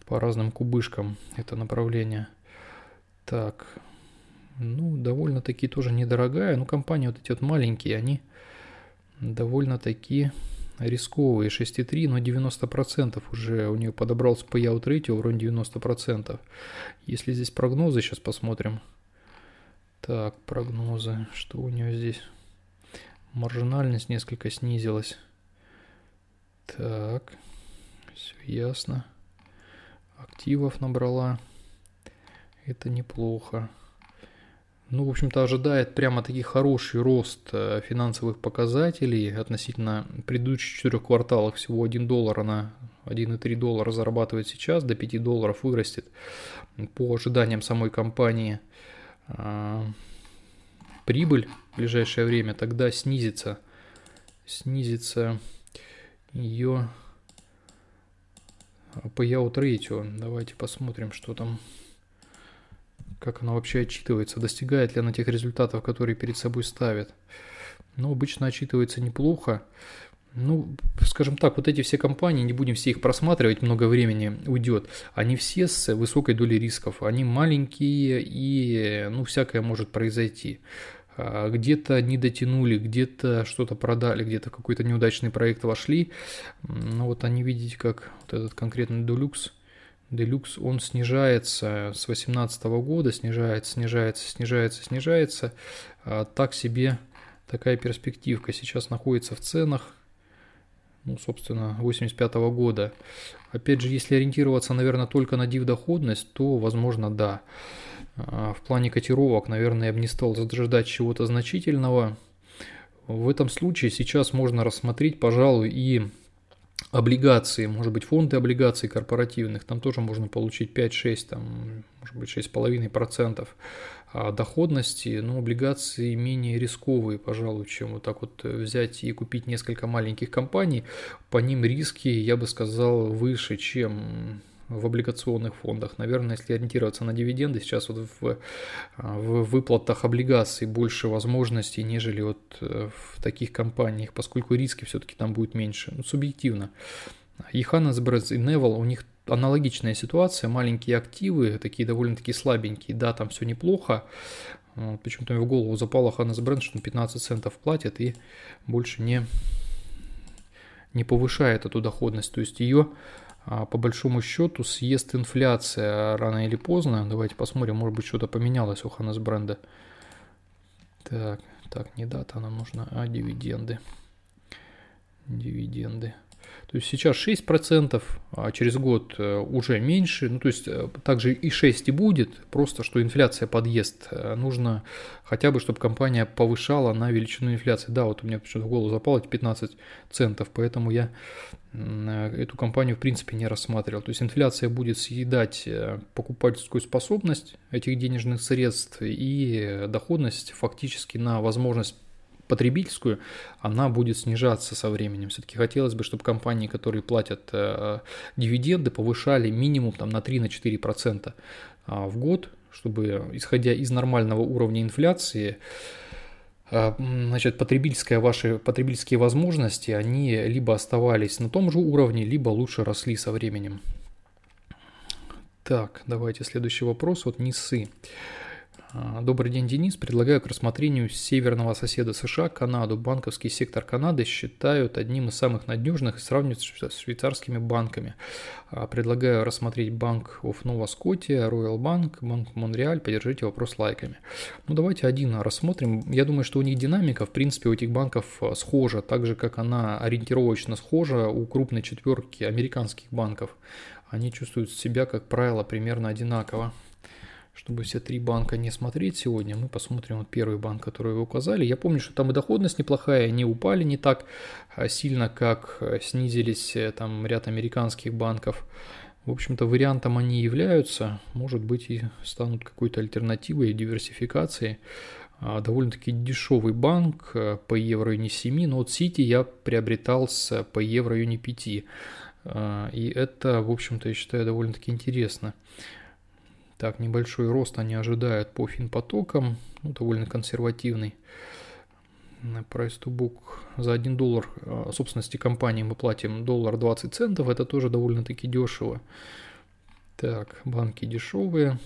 по разным кубышкам это направление. Так, ну, довольно-таки тоже недорогая, ну, компании вот эти вот маленькие, они довольно-таки рисковые 6,3, но 90% уже у нее подобрался payout ratio в районе 90%. Если здесь прогнозы, сейчас посмотрим. Так, прогнозы, что у нее здесь? Маржинальность несколько снизилась. Так, все ясно. Активов набрала. Это неплохо ну, в общем-то, ожидает прямо таки хороший рост э, финансовых показателей относительно предыдущих четырех кварталов. Всего 1 доллар она 1,3 доллара зарабатывает сейчас, до 5 долларов вырастет по ожиданиям самой компании. А, прибыль в ближайшее время тогда снизится, снизится ее payout ratio. Давайте посмотрим, что там как она вообще отчитывается, достигает ли она тех результатов, которые перед собой ставит. Но обычно отчитывается неплохо. Ну, скажем так, вот эти все компании, не будем все их просматривать, много времени уйдет. Они все с высокой долей рисков. Они маленькие и, ну, всякое может произойти. А, где-то не дотянули, где-то что-то продали, где-то какой-то неудачный проект вошли. Ну, вот они, видите, как вот этот конкретный Deluxe Делюкс, он снижается с 2018 года, снижается, снижается, снижается, снижается. А, так себе такая перспективка сейчас находится в ценах, ну, собственно, 85 -го года. Опять же, если ориентироваться, наверное, только на див-доходность, то, возможно, да. А, в плане котировок, наверное, я бы не стал ждать чего-то значительного. В этом случае сейчас можно рассмотреть, пожалуй, и облигации, может быть, фонды облигаций корпоративных, там тоже можно получить 5-6, там, может быть, 6,5% а доходности, но облигации менее рисковые, пожалуй, чем вот так вот взять и купить несколько маленьких компаний. По ним риски, я бы сказал, выше, чем в облигационных фондах. Наверное, если ориентироваться на дивиденды, сейчас вот в, в выплатах облигаций больше возможностей, нежели вот э, в таких компаниях, поскольку риски все-таки там будет меньше. Ну, субъективно. И Hannesbred и Neville, у них аналогичная ситуация, маленькие активы, такие довольно-таки слабенькие, да, там все неплохо, почему-то мне в голову запала Ханнес Бренд, что он 15 центов платит и больше не, не повышает эту доходность, то есть ее а, по большому счету съест инфляция рано или поздно. Давайте посмотрим, может быть что-то поменялось у Ханнес бренда. Так, так, не дата нам нужна, а дивиденды. Дивиденды. То есть сейчас 6%, а через год э, уже меньше. Ну, то есть э, также и 6 и будет, просто что инфляция подъезд. Э, нужно хотя бы, чтобы компания повышала на величину инфляции. Да, вот у меня почему-то в голову запало эти 15 центов, поэтому я эту компанию в принципе не рассматривал. То есть инфляция будет съедать покупательскую способность этих денежных средств и доходность фактически на возможность потребительскую, она будет снижаться со временем. Все-таки хотелось бы, чтобы компании, которые платят э, дивиденды, повышали минимум там, на 3-4% а, в год, чтобы, исходя из нормального уровня инфляции, э, значит, потребительская, ваши потребительские возможности, они либо оставались на том же уровне, либо лучше росли со временем. Так, давайте следующий вопрос от Нисы. А, добрый день, Денис. Предлагаю к рассмотрению северного соседа США, Канаду. Банковский сектор Канады считают одним из самых надежных и сравнивают с швейцарскими банками. А, предлагаю рассмотреть Банк of Nova Scotia, Royal Bank, Банк Монреаль. Поддержите вопрос лайками. Ну, давайте один рассмотрим. Я думаю, что у них динамика, в принципе, у этих банков а, схожа, так же, как она ориентировочно схожа у крупной четверки американских банков. Они чувствуют себя, как правило, примерно одинаково чтобы все три банка не смотреть сегодня, мы посмотрим вот первый банк, который вы указали. Я помню, что там и доходность неплохая, они упали не так а, сильно, как а, снизились э, там ряд американских банков. В общем-то, вариантом они являются, может быть, и станут какой-то альтернативой, диверсификацией. А, довольно-таки дешевый банк э, по евро не 7, но вот Сити я приобретал с по евро не 5. А, и это, в общем-то, я считаю довольно-таки интересно. Так, небольшой рост они ожидают по финпотокам, ну, довольно консервативный. Price to book за 1 доллар а, собственности компании мы платим доллар 20 центов, это тоже довольно-таки дешево. Так, банки дешевые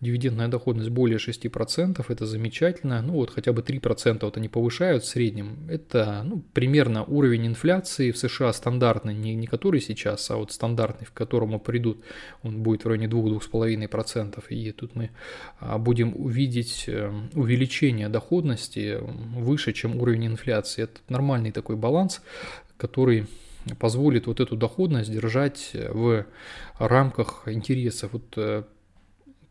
дивидендная доходность более 6%, это замечательно, ну вот хотя бы 3% вот они повышают в среднем, это ну, примерно уровень инфляции в США стандартный, не, не который сейчас, а вот стандартный, в которому придут, он будет в районе 2-2,5%, и тут мы а, будем увидеть э, увеличение доходности выше, чем уровень инфляции, это нормальный такой баланс, который позволит вот эту доходность держать в рамках интересов. Вот э,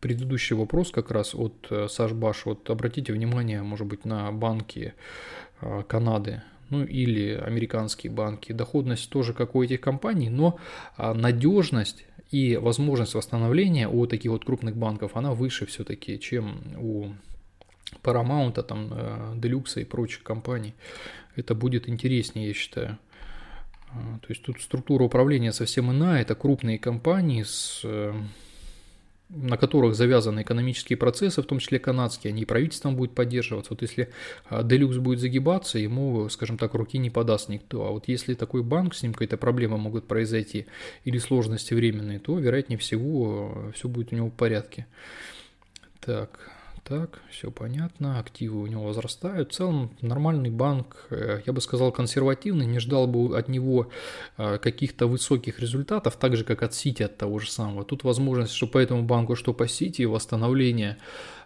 предыдущий вопрос как раз от э, Саш Баш. Вот обратите внимание, может быть, на банки э, Канады, ну или американские банки. Доходность тоже как у этих компаний, но а, надежность и возможность восстановления у таких вот крупных банков, она выше все-таки, чем у Paramount, там, э, Deluxe и прочих компаний. Это будет интереснее, я считаю. А, то есть тут структура управления совсем иная. Это крупные компании с на которых завязаны экономические процессы, в том числе канадские, они правительством будут поддерживаться. Вот если Делюкс будет загибаться, ему, скажем так, руки не подаст никто. А вот если такой банк, с ним какие-то проблемы могут произойти или сложности временные, то, вероятнее всего, все будет у него в порядке. Так, так, все понятно, активы у него возрастают. В целом нормальный банк, э, я бы сказал, консервативный, не ждал бы от него э, каких-то высоких результатов, так же, как от Сити, от того же самого. Тут возможность, что по этому банку, что по Сити, восстановление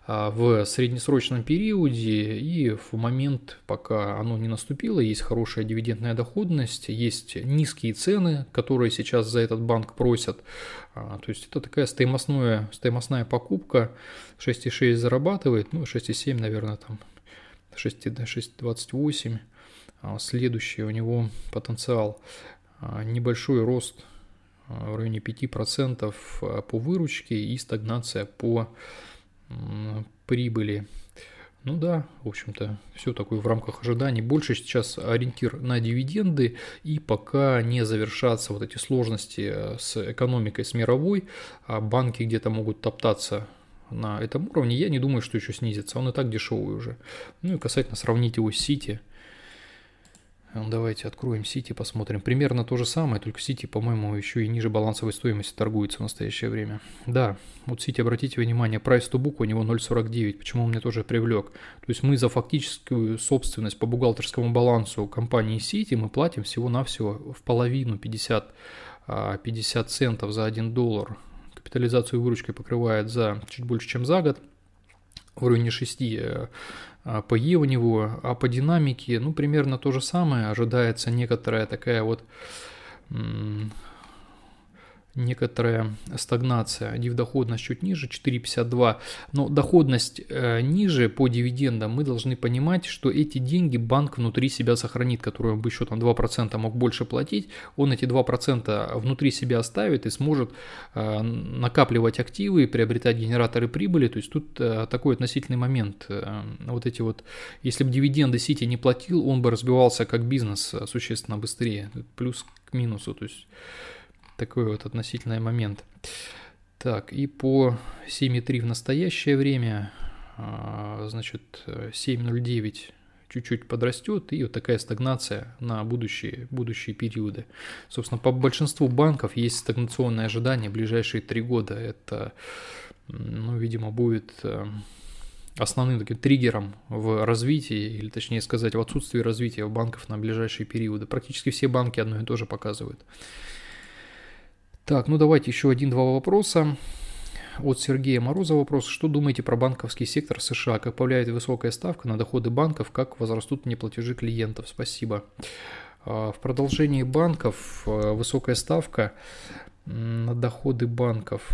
в среднесрочном периоде и в момент, пока оно не наступило, есть хорошая дивидендная доходность, есть низкие цены, которые сейчас за этот банк просят. А, то есть это такая стоимостная, стоимостная покупка, 6,6 зарабатывает, ну 6,7, наверное, там 6,28. А, следующий у него потенциал небольшой рост в районе 5% по выручке и стагнация по прибыли. Ну да, в общем-то, все такое в рамках ожиданий. Больше сейчас ориентир на дивиденды, и пока не завершатся вот эти сложности э, с экономикой, с мировой, а банки где-то могут топтаться на этом уровне, я не думаю, что еще снизится. Он и так дешевый уже. Ну и касательно сравнить его с Сити – Давайте откроем Сити, посмотрим. Примерно то же самое, только Сити, по-моему, еще и ниже балансовой стоимости торгуется в настоящее время. Да, вот Сити, обратите внимание, price to book у него 0.49, почему он меня тоже привлек. То есть мы за фактическую собственность по бухгалтерскому балансу компании Сити мы платим всего-навсего в половину 50, 50 а, центов за 1 доллар. Капитализацию выручкой покрывает за чуть больше, чем за год в районе 6 а, по Е у него, а по динамике, ну, примерно то же самое, ожидается некоторая такая вот некоторая стагнация, дивдоходность чуть ниже, 4,52, но доходность э, ниже по дивидендам, мы должны понимать, что эти деньги банк внутри себя сохранит, который он бы еще там 2% мог больше платить, он эти 2% внутри себя оставит и сможет э, накапливать активы, приобретать генераторы прибыли, то есть тут э, такой относительный момент, э, вот эти вот, если бы дивиденды Сити не платил, он бы разбивался как бизнес э, существенно быстрее, плюс к минусу, то есть такой вот относительный момент. Так, и по 7.3 в настоящее время, а, значит, 7.09 чуть-чуть подрастет, и вот такая стагнация на будущие, будущие периоды. Собственно, по большинству банков есть стагнационное ожидание в ближайшие три года. Это, ну, видимо, будет э, основным таким триггером в развитии, или точнее сказать, в отсутствии развития банков на ближайшие периоды. Практически все банки одно и то же показывают. Так, ну давайте еще один-два вопроса. От Сергея Мороза вопрос. Что думаете про банковский сектор США? Как повлияет высокая ставка на доходы банков? Как возрастут неплатежи клиентов? Спасибо. А, в продолжении банков а, высокая ставка на доходы банков.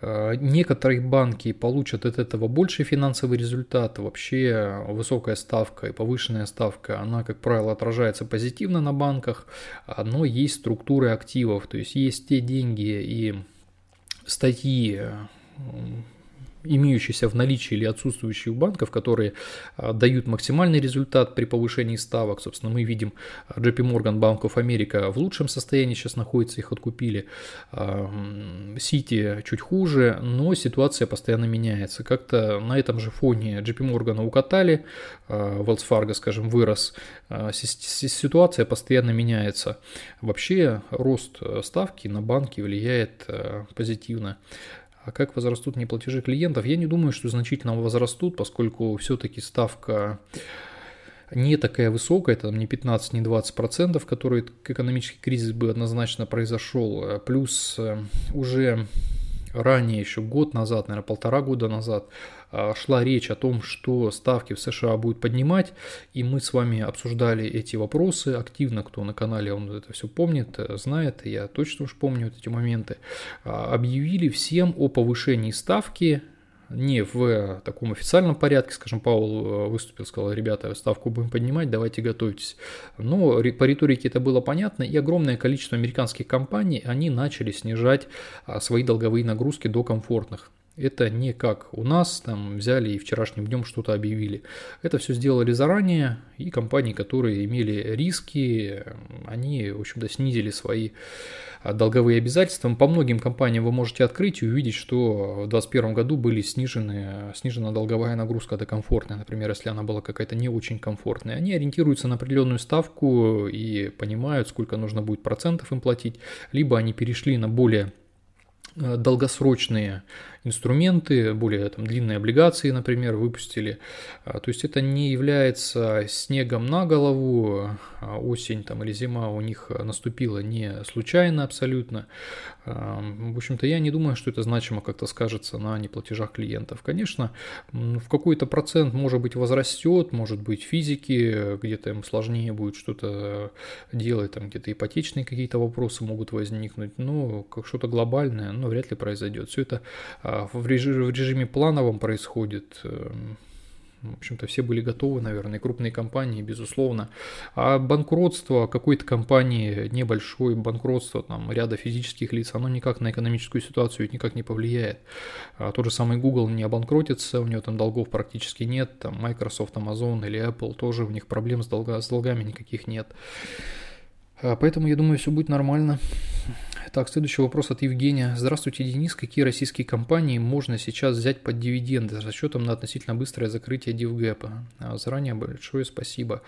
Э, некоторые банки получат от этого больше финансовый результат. Вообще высокая ставка и повышенная ставка, она, как правило, отражается позитивно на банках, но есть структуры активов, то есть есть те деньги и статьи имеющиеся в наличии или отсутствующие у банков, которые а, дают максимальный результат при повышении ставок. Собственно, мы видим а, JP Morgan, Bank of America в лучшем состоянии сейчас находится, их откупили. Сити чуть хуже, но ситуация постоянно меняется. Как-то на этом же фоне JP Morgan укатали, а, Wells Fargo, скажем, вырос. Ситуация постоянно меняется. Вообще рост ставки на банки влияет позитивно. А как возрастут неплатежи клиентов? Я не думаю, что значительно возрастут, поскольку все-таки ставка не такая высокая, там не 15, не 20 процентов, которые экономический кризис бы однозначно произошел. Плюс э, уже ранее, еще год назад, наверное, полтора года назад, шла речь о том, что ставки в США будут поднимать, и мы с вами обсуждали эти вопросы активно, кто на канале, он это все помнит, э, знает, я точно уж помню вот эти моменты, а, объявили всем о повышении ставки не в таком официальном порядке, скажем, Паул э, выступил, сказал, ребята, ставку будем поднимать, давайте готовьтесь. Но по риторике это было понятно, и огромное количество американских компаний, они начали снижать а, свои долговые нагрузки до комфортных. Это не как у нас, там взяли и вчерашним днем что-то объявили. Это все сделали заранее, и компании, которые имели риски, они, в общем-то, снизили свои а, долговые обязательства. По многим компаниям вы можете открыть и увидеть, что в 2021 году были снижены, снижена долговая нагрузка до комфортной, например, если она была какая-то не очень комфортная. Они ориентируются на определенную ставку и понимают, сколько нужно будет процентов им платить, либо они перешли на более Э, долгосрочные инструменты, более там, длинные облигации, например, выпустили. А, то есть это не является снегом на голову, а осень там, или зима у них наступила не случайно абсолютно. А, в общем-то, я не думаю, что это значимо как-то скажется на неплатежах клиентов. Конечно, в какой-то процент, может быть, возрастет, может быть, физики, где-то им сложнее будет что-то делать, там где-то ипотечные какие-то вопросы могут возникнуть, но как что-то глобальное, ну, вряд ли произойдет. Все это а, в режиме, в режиме плановом происходит. В общем-то, все были готовы, наверное, крупные компании, безусловно. А банкротство какой-то компании, небольшое банкротство там, ряда физических лиц, оно никак на экономическую ситуацию никак не повлияет. А тот же самый Google не обанкротится, у него там долгов практически нет, там Microsoft, Amazon или Apple тоже у них проблем с, долга, с долгами никаких нет. А, поэтому я думаю, все будет нормально. Так, следующий вопрос от Евгения. Здравствуйте, Денис. Какие российские компании можно сейчас взять под дивиденды с расчетом на относительно быстрое закрытие дивгэпа? А, заранее большое спасибо.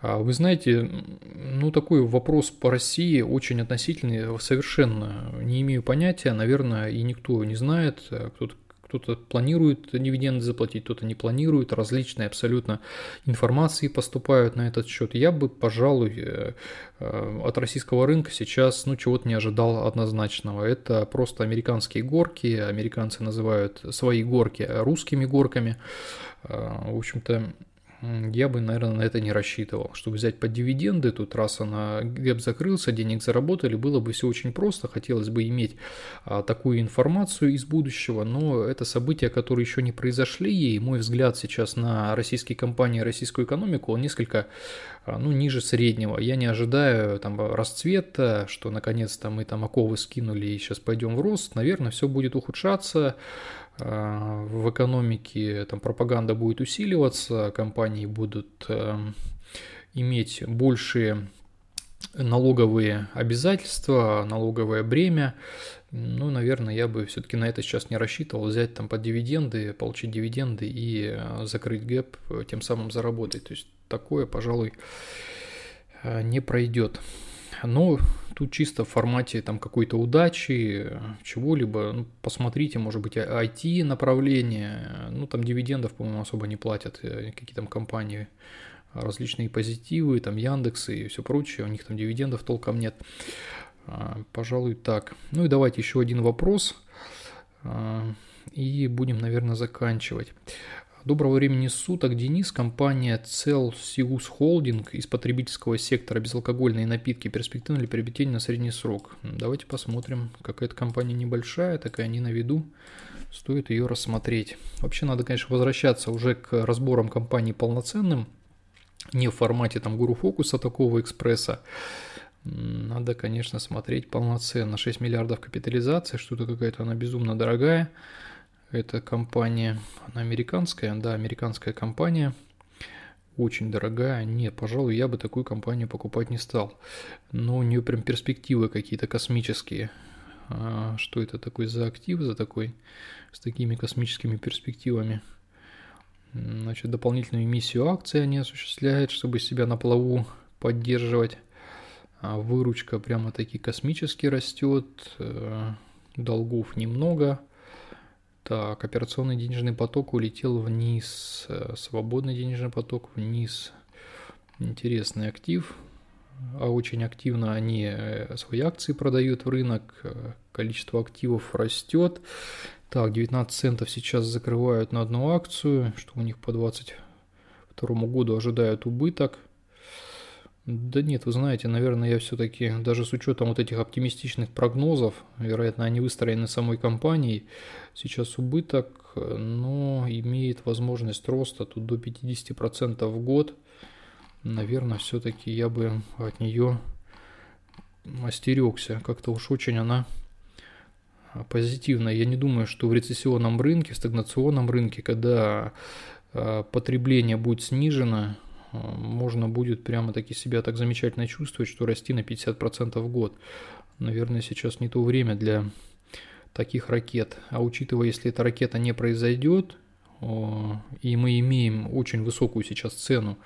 А, вы знаете, ну такой вопрос по России очень относительный, совершенно не имею понятия, наверное, и никто не знает, кто-то кто-то планирует дивиденды заплатить, кто-то не планирует, различные абсолютно информации поступают на этот счет. Я бы, пожалуй, э, э, от российского рынка сейчас ну, чего-то не ожидал однозначного. Это просто американские горки, американцы называют свои горки русскими горками. Э, в общем-то, я бы, наверное, на это не рассчитывал. Чтобы взять под дивиденды, тут раз она гэп закрылся, денег заработали, было бы все очень просто. Хотелось бы иметь а, такую информацию из будущего, но это события, которые еще не произошли, и мой взгляд сейчас на российские компании, российскую экономику, он несколько а, ну, ниже среднего. Я не ожидаю там расцвета, что наконец-то мы там оковы скинули и сейчас пойдем в рост. Наверное, все будет ухудшаться. А, в экономике там пропаганда будет усиливаться, компании будут эм, иметь большие налоговые обязательства, налоговое бремя. Ну, наверное, я бы все-таки на это сейчас не рассчитывал, взять там под дивиденды, получить дивиденды и э, закрыть гэп, тем самым заработать. То есть такое, пожалуй, э, не пройдет. Но тут чисто в формате там какой-то удачи, чего-либо. Ну, посмотрите, может быть, IT направление. Ну, там дивидендов, по-моему, особо не платят э, какие там компании. Различные позитивы, там Яндексы и все прочее. У них там дивидендов толком нет. А, пожалуй, так. Ну и давайте еще один вопрос. А, и будем, наверное, заканчивать. Доброго времени суток, Денис. Компания Celsius Holding из потребительского сектора безалкогольные напитки. Перспективно ли приобретение на средний срок? Давайте посмотрим. Какая-то компания небольшая, такая не на виду. Стоит ее рассмотреть. Вообще надо, конечно, возвращаться уже к разборам компаний полноценным. Не в формате там гуру фокуса такого экспресса. Надо, конечно, смотреть полноценно. 6 миллиардов капитализации, что-то какая-то она безумно дорогая. Это компания, она американская, да, американская компания, очень дорогая. Нет, пожалуй, я бы такую компанию покупать не стал. Но у нее прям перспективы какие-то космические. А что это такой за актив, за такой, с такими космическими перспективами? Значит, дополнительную эмиссию акций они осуществляют, чтобы себя на плаву поддерживать. А выручка прямо таки космически растет, э, долгов немного. Так, операционный денежный поток улетел вниз, э, свободный денежный поток вниз. Интересный актив, а очень активно они э, свои акции продают в рынок, количество активов растет. Так, 19 центов сейчас закрывают на одну акцию, что у них по 22 году ожидают убыток – да нет, вы знаете, наверное, я все-таки, даже с учетом вот этих оптимистичных прогнозов, вероятно, они выстроены самой компанией, сейчас убыток, но имеет возможность роста тут до 50% в год. Наверное, все-таки я бы от нее остерегся. Как-то уж очень она позитивная. Я не думаю, что в рецессионном рынке, в стагнационном рынке, когда а, потребление будет снижено, можно будет прямо таки себя так замечательно чувствовать, что расти на 50% в год. Наверное, сейчас не то время для таких ракет. А учитывая, если эта ракета не произойдет, и мы имеем очень высокую сейчас цену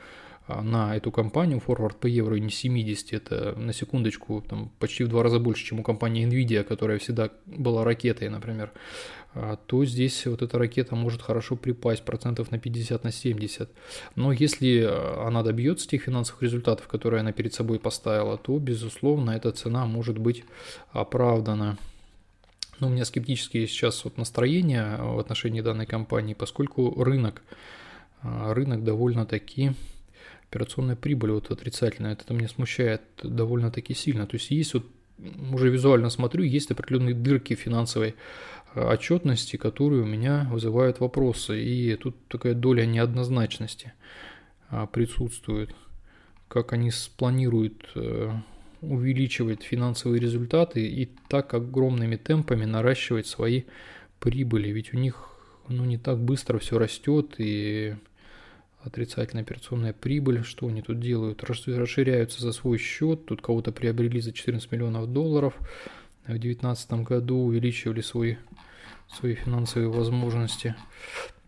на эту компанию, форвард по евро не 70, это на секундочку там, почти в два раза больше, чем у компании Nvidia, которая всегда была ракетой, например, а, то здесь вот эта ракета может хорошо припасть процентов на 50, на 70. Но если а, она добьется тех финансовых результатов, которые она перед собой поставила, то, безусловно, эта цена может быть оправдана. Но у меня скептические сейчас вот настроения в отношении данной компании, поскольку рынок, рынок довольно-таки операционная прибыль вот отрицательная, это меня смущает довольно-таки сильно. То есть есть вот, уже визуально смотрю, есть определенные дырки финансовой э, отчетности, которые у меня вызывают вопросы. И тут такая доля неоднозначности а, присутствует. Как они спланируют э, увеличивать финансовые результаты и так огромными темпами наращивать свои прибыли. Ведь у них ну, не так быстро все растет, и отрицательная операционная прибыль, что они тут делают, расширяются за свой счет, тут кого-то приобрели за 14 миллионов долларов, в 2019 году увеличивали свои, свои финансовые возможности.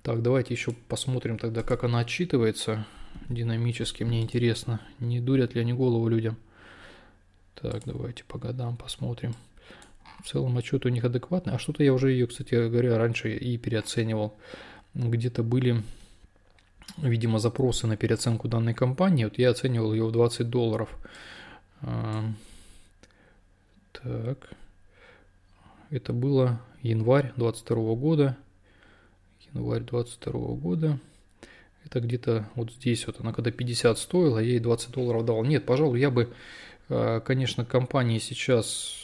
Так, давайте еще посмотрим тогда, как она отчитывается динамически, мне интересно, не дурят ли они голову людям. Так, давайте по годам посмотрим. В целом отчет у них адекватный, а что-то я уже ее, кстати говоря, раньше и переоценивал. Где-то были видимо, запросы на переоценку данной компании. Вот я оценивал ее в 20 долларов. А, так. Это было январь 22 года. Январь 22 года. Это где-то вот здесь вот она когда 50 стоила, я ей 20 долларов дал. Нет, пожалуй, я бы, а, конечно, к компании сейчас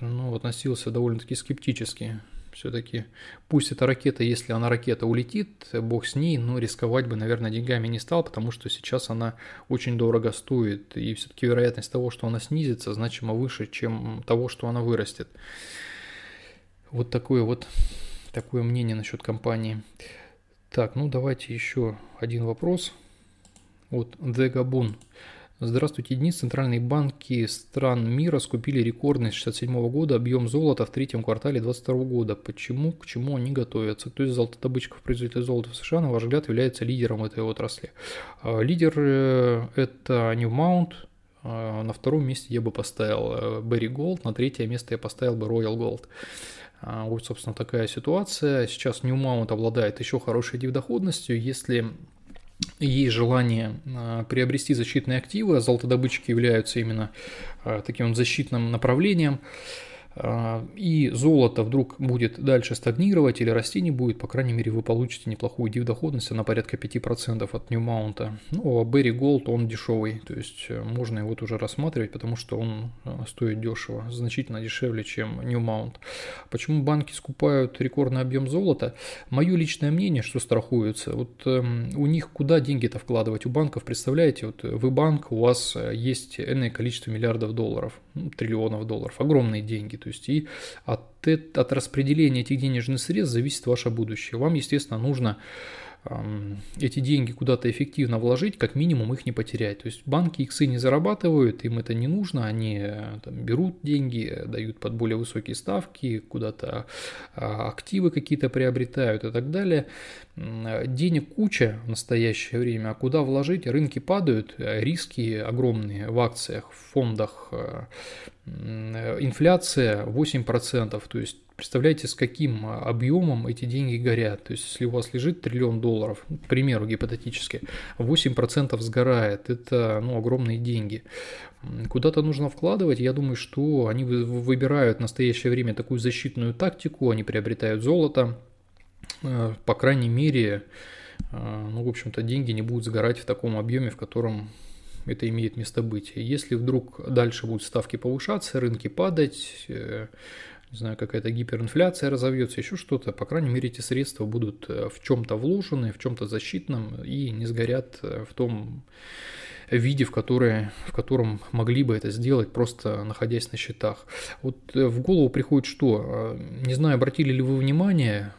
ну, относился довольно-таки скептически все-таки пусть эта ракета, если она ракета улетит, бог с ней, но рисковать бы, наверное, деньгами не стал, потому что сейчас она очень дорого стоит, и все-таки вероятность того, что она снизится, значимо выше, чем того, что она вырастет. Вот такое вот такое мнение насчет компании. Так, ну давайте еще один вопрос от The Gabun. Здравствуйте, Денис. Центральные банки стран мира скупили рекордный с 1967 года объем золота в третьем квартале 2022 года. Почему? К чему они готовятся? Кто из золотодобытчиков, производителей золота в США, на ваш взгляд, является лидером этой отрасли? А, лидер э, – это Newmount. А, на втором месте я бы поставил Berry э, Gold, на третье место я поставил бы Royal Gold. А, вот, собственно, такая ситуация. Сейчас Newmount обладает еще хорошей дивдоходностью. Если есть желание а, приобрести защитные активы, золотодобытчики являются именно а, таким вот защитным направлением, и золото вдруг будет дальше стагнировать или расти не будет, по крайней мере, вы получите неплохую доходность, она порядка 5% от Newmount. Ну, а Berry Gold, он дешевый, то есть э, можно его тоже рассматривать, потому что он э, стоит дешево, значительно дешевле, чем Newmount. Почему банки скупают рекордный объем золота? Мое личное мнение, что страхуются, вот э, у них куда деньги-то вкладывать? У банков, представляете, вот вы банк, у вас э, есть энное количество миллиардов долларов, триллионов долларов, огромные деньги, то есть и от, от распределения этих денежных средств зависит ваше будущее. Вам, естественно, нужно эти деньги куда-то эффективно вложить, как минимум их не потерять. То есть банки иксы не зарабатывают, им это не нужно, они э, там, берут деньги, дают под более высокие ставки, куда-то а, активы какие-то приобретают и так далее. Денег куча в настоящее время, а куда вложить? Рынки падают, риски огромные в акциях, в фондах, э, инфляция 8%, то есть Представляете, с каким а, объемом эти деньги горят. То есть, если у вас лежит триллион долларов, к примеру, гипотетически, 8% сгорает. Это ну, огромные деньги. Куда-то нужно вкладывать. Я думаю, что они выбирают в настоящее время такую защитную тактику, они приобретают золото. Э, по крайней мере, э, ну, в общем-то, деньги не будут сгорать в таком объеме, в котором это имеет место быть. Если вдруг дальше будут ставки повышаться, рынки падать, э, не знаю, какая-то гиперинфляция разовьется, еще что-то, по крайней мере, эти средства будут э, в чем-то вложены, в чем-то защитном и не сгорят э, в том виде, в, которое, в котором могли бы это сделать, просто находясь на счетах. Вот э, в голову приходит что? Не знаю, обратили ли вы внимание,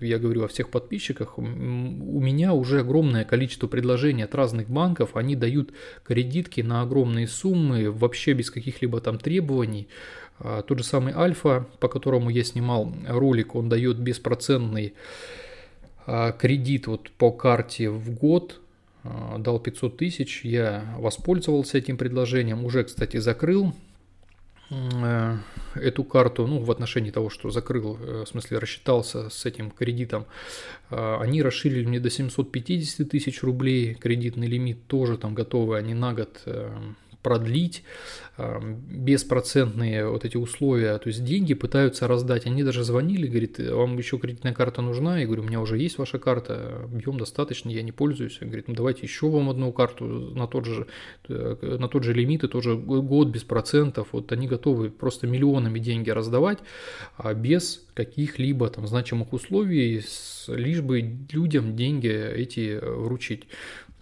я говорю о всех подписчиках, у меня уже огромное количество предложений от разных банков, они дают кредитки на огромные суммы, вообще без каких-либо там требований, тот же самый Альфа, по которому я снимал ролик, он дает беспроцентный а, кредит вот по карте в год, а, дал 500 тысяч, я воспользовался этим предложением, уже, кстати, закрыл э, эту карту, ну, в отношении того, что закрыл, э, в смысле рассчитался с этим кредитом, они расширили мне до 750 тысяч рублей, кредитный лимит тоже там готовы, они на год э, продлить беспроцентные вот эти условия, то есть деньги пытаются раздать. Они даже звонили, говорит, вам еще кредитная карта нужна? Я говорю, у меня уже есть ваша карта, объем достаточно, я не пользуюсь. Он говорит, ну давайте еще вам одну карту на тот же, э, на тот же лимит, и тоже год без процентов. Вот они готовы просто миллионами деньги раздавать, а без каких-либо там значимых условий, лишь бы людям деньги эти вручить.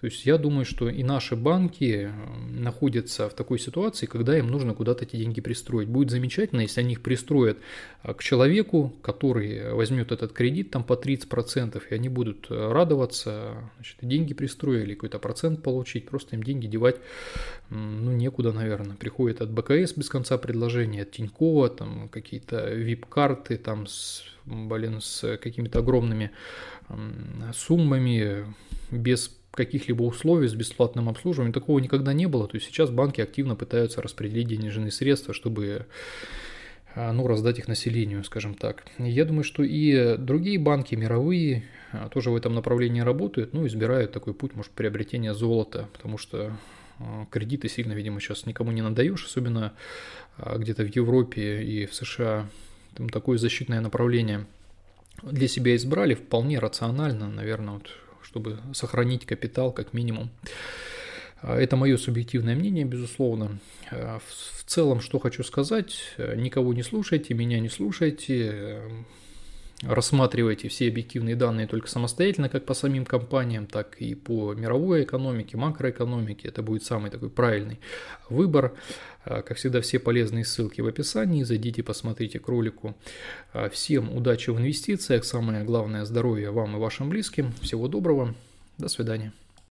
То есть я думаю, что и наши банки находятся в такой ситуации, когда им нужно куда-то эти деньги пристроить. Будет замечательно, если они их пристроят а, к человеку, который возьмет этот кредит там по 30%, и они будут радоваться, значит, деньги пристроили, какой-то процент получить, просто им деньги девать ну, некуда, наверное. Приходит от БКС без конца предложения, от Тинькова, там какие-то VIP-карты, там с, блин, с какими-то огромными суммами, без каких-либо условий с бесплатным обслуживанием. Такого никогда не было. То есть сейчас банки активно пытаются распределить денежные средства, чтобы а, ну, раздать их населению, скажем так. Я думаю, что и другие банки мировые а, тоже в этом направлении работают, ну, избирают такой путь, может, приобретения золота, потому что а, кредиты сильно, видимо, сейчас никому не надаешь, особенно где-то в Европе и в США. Там такое защитное направление для себя избрали вполне рационально, наверное, вот чтобы сохранить капитал как минимум. А, это мое субъективное мнение, безусловно. А, в целом, что хочу сказать, никого не слушайте, меня не слушайте, рассматривайте все объективные данные только самостоятельно, как по самим компаниям, так и по мировой экономике, макроэкономике. Это будет самый такой правильный выбор. А, как всегда, все полезные ссылки в описании. Зайдите, посмотрите к ролику. А, всем удачи в инвестициях. Самое главное – здоровья вам и вашим близким. Всего доброго. До свидания.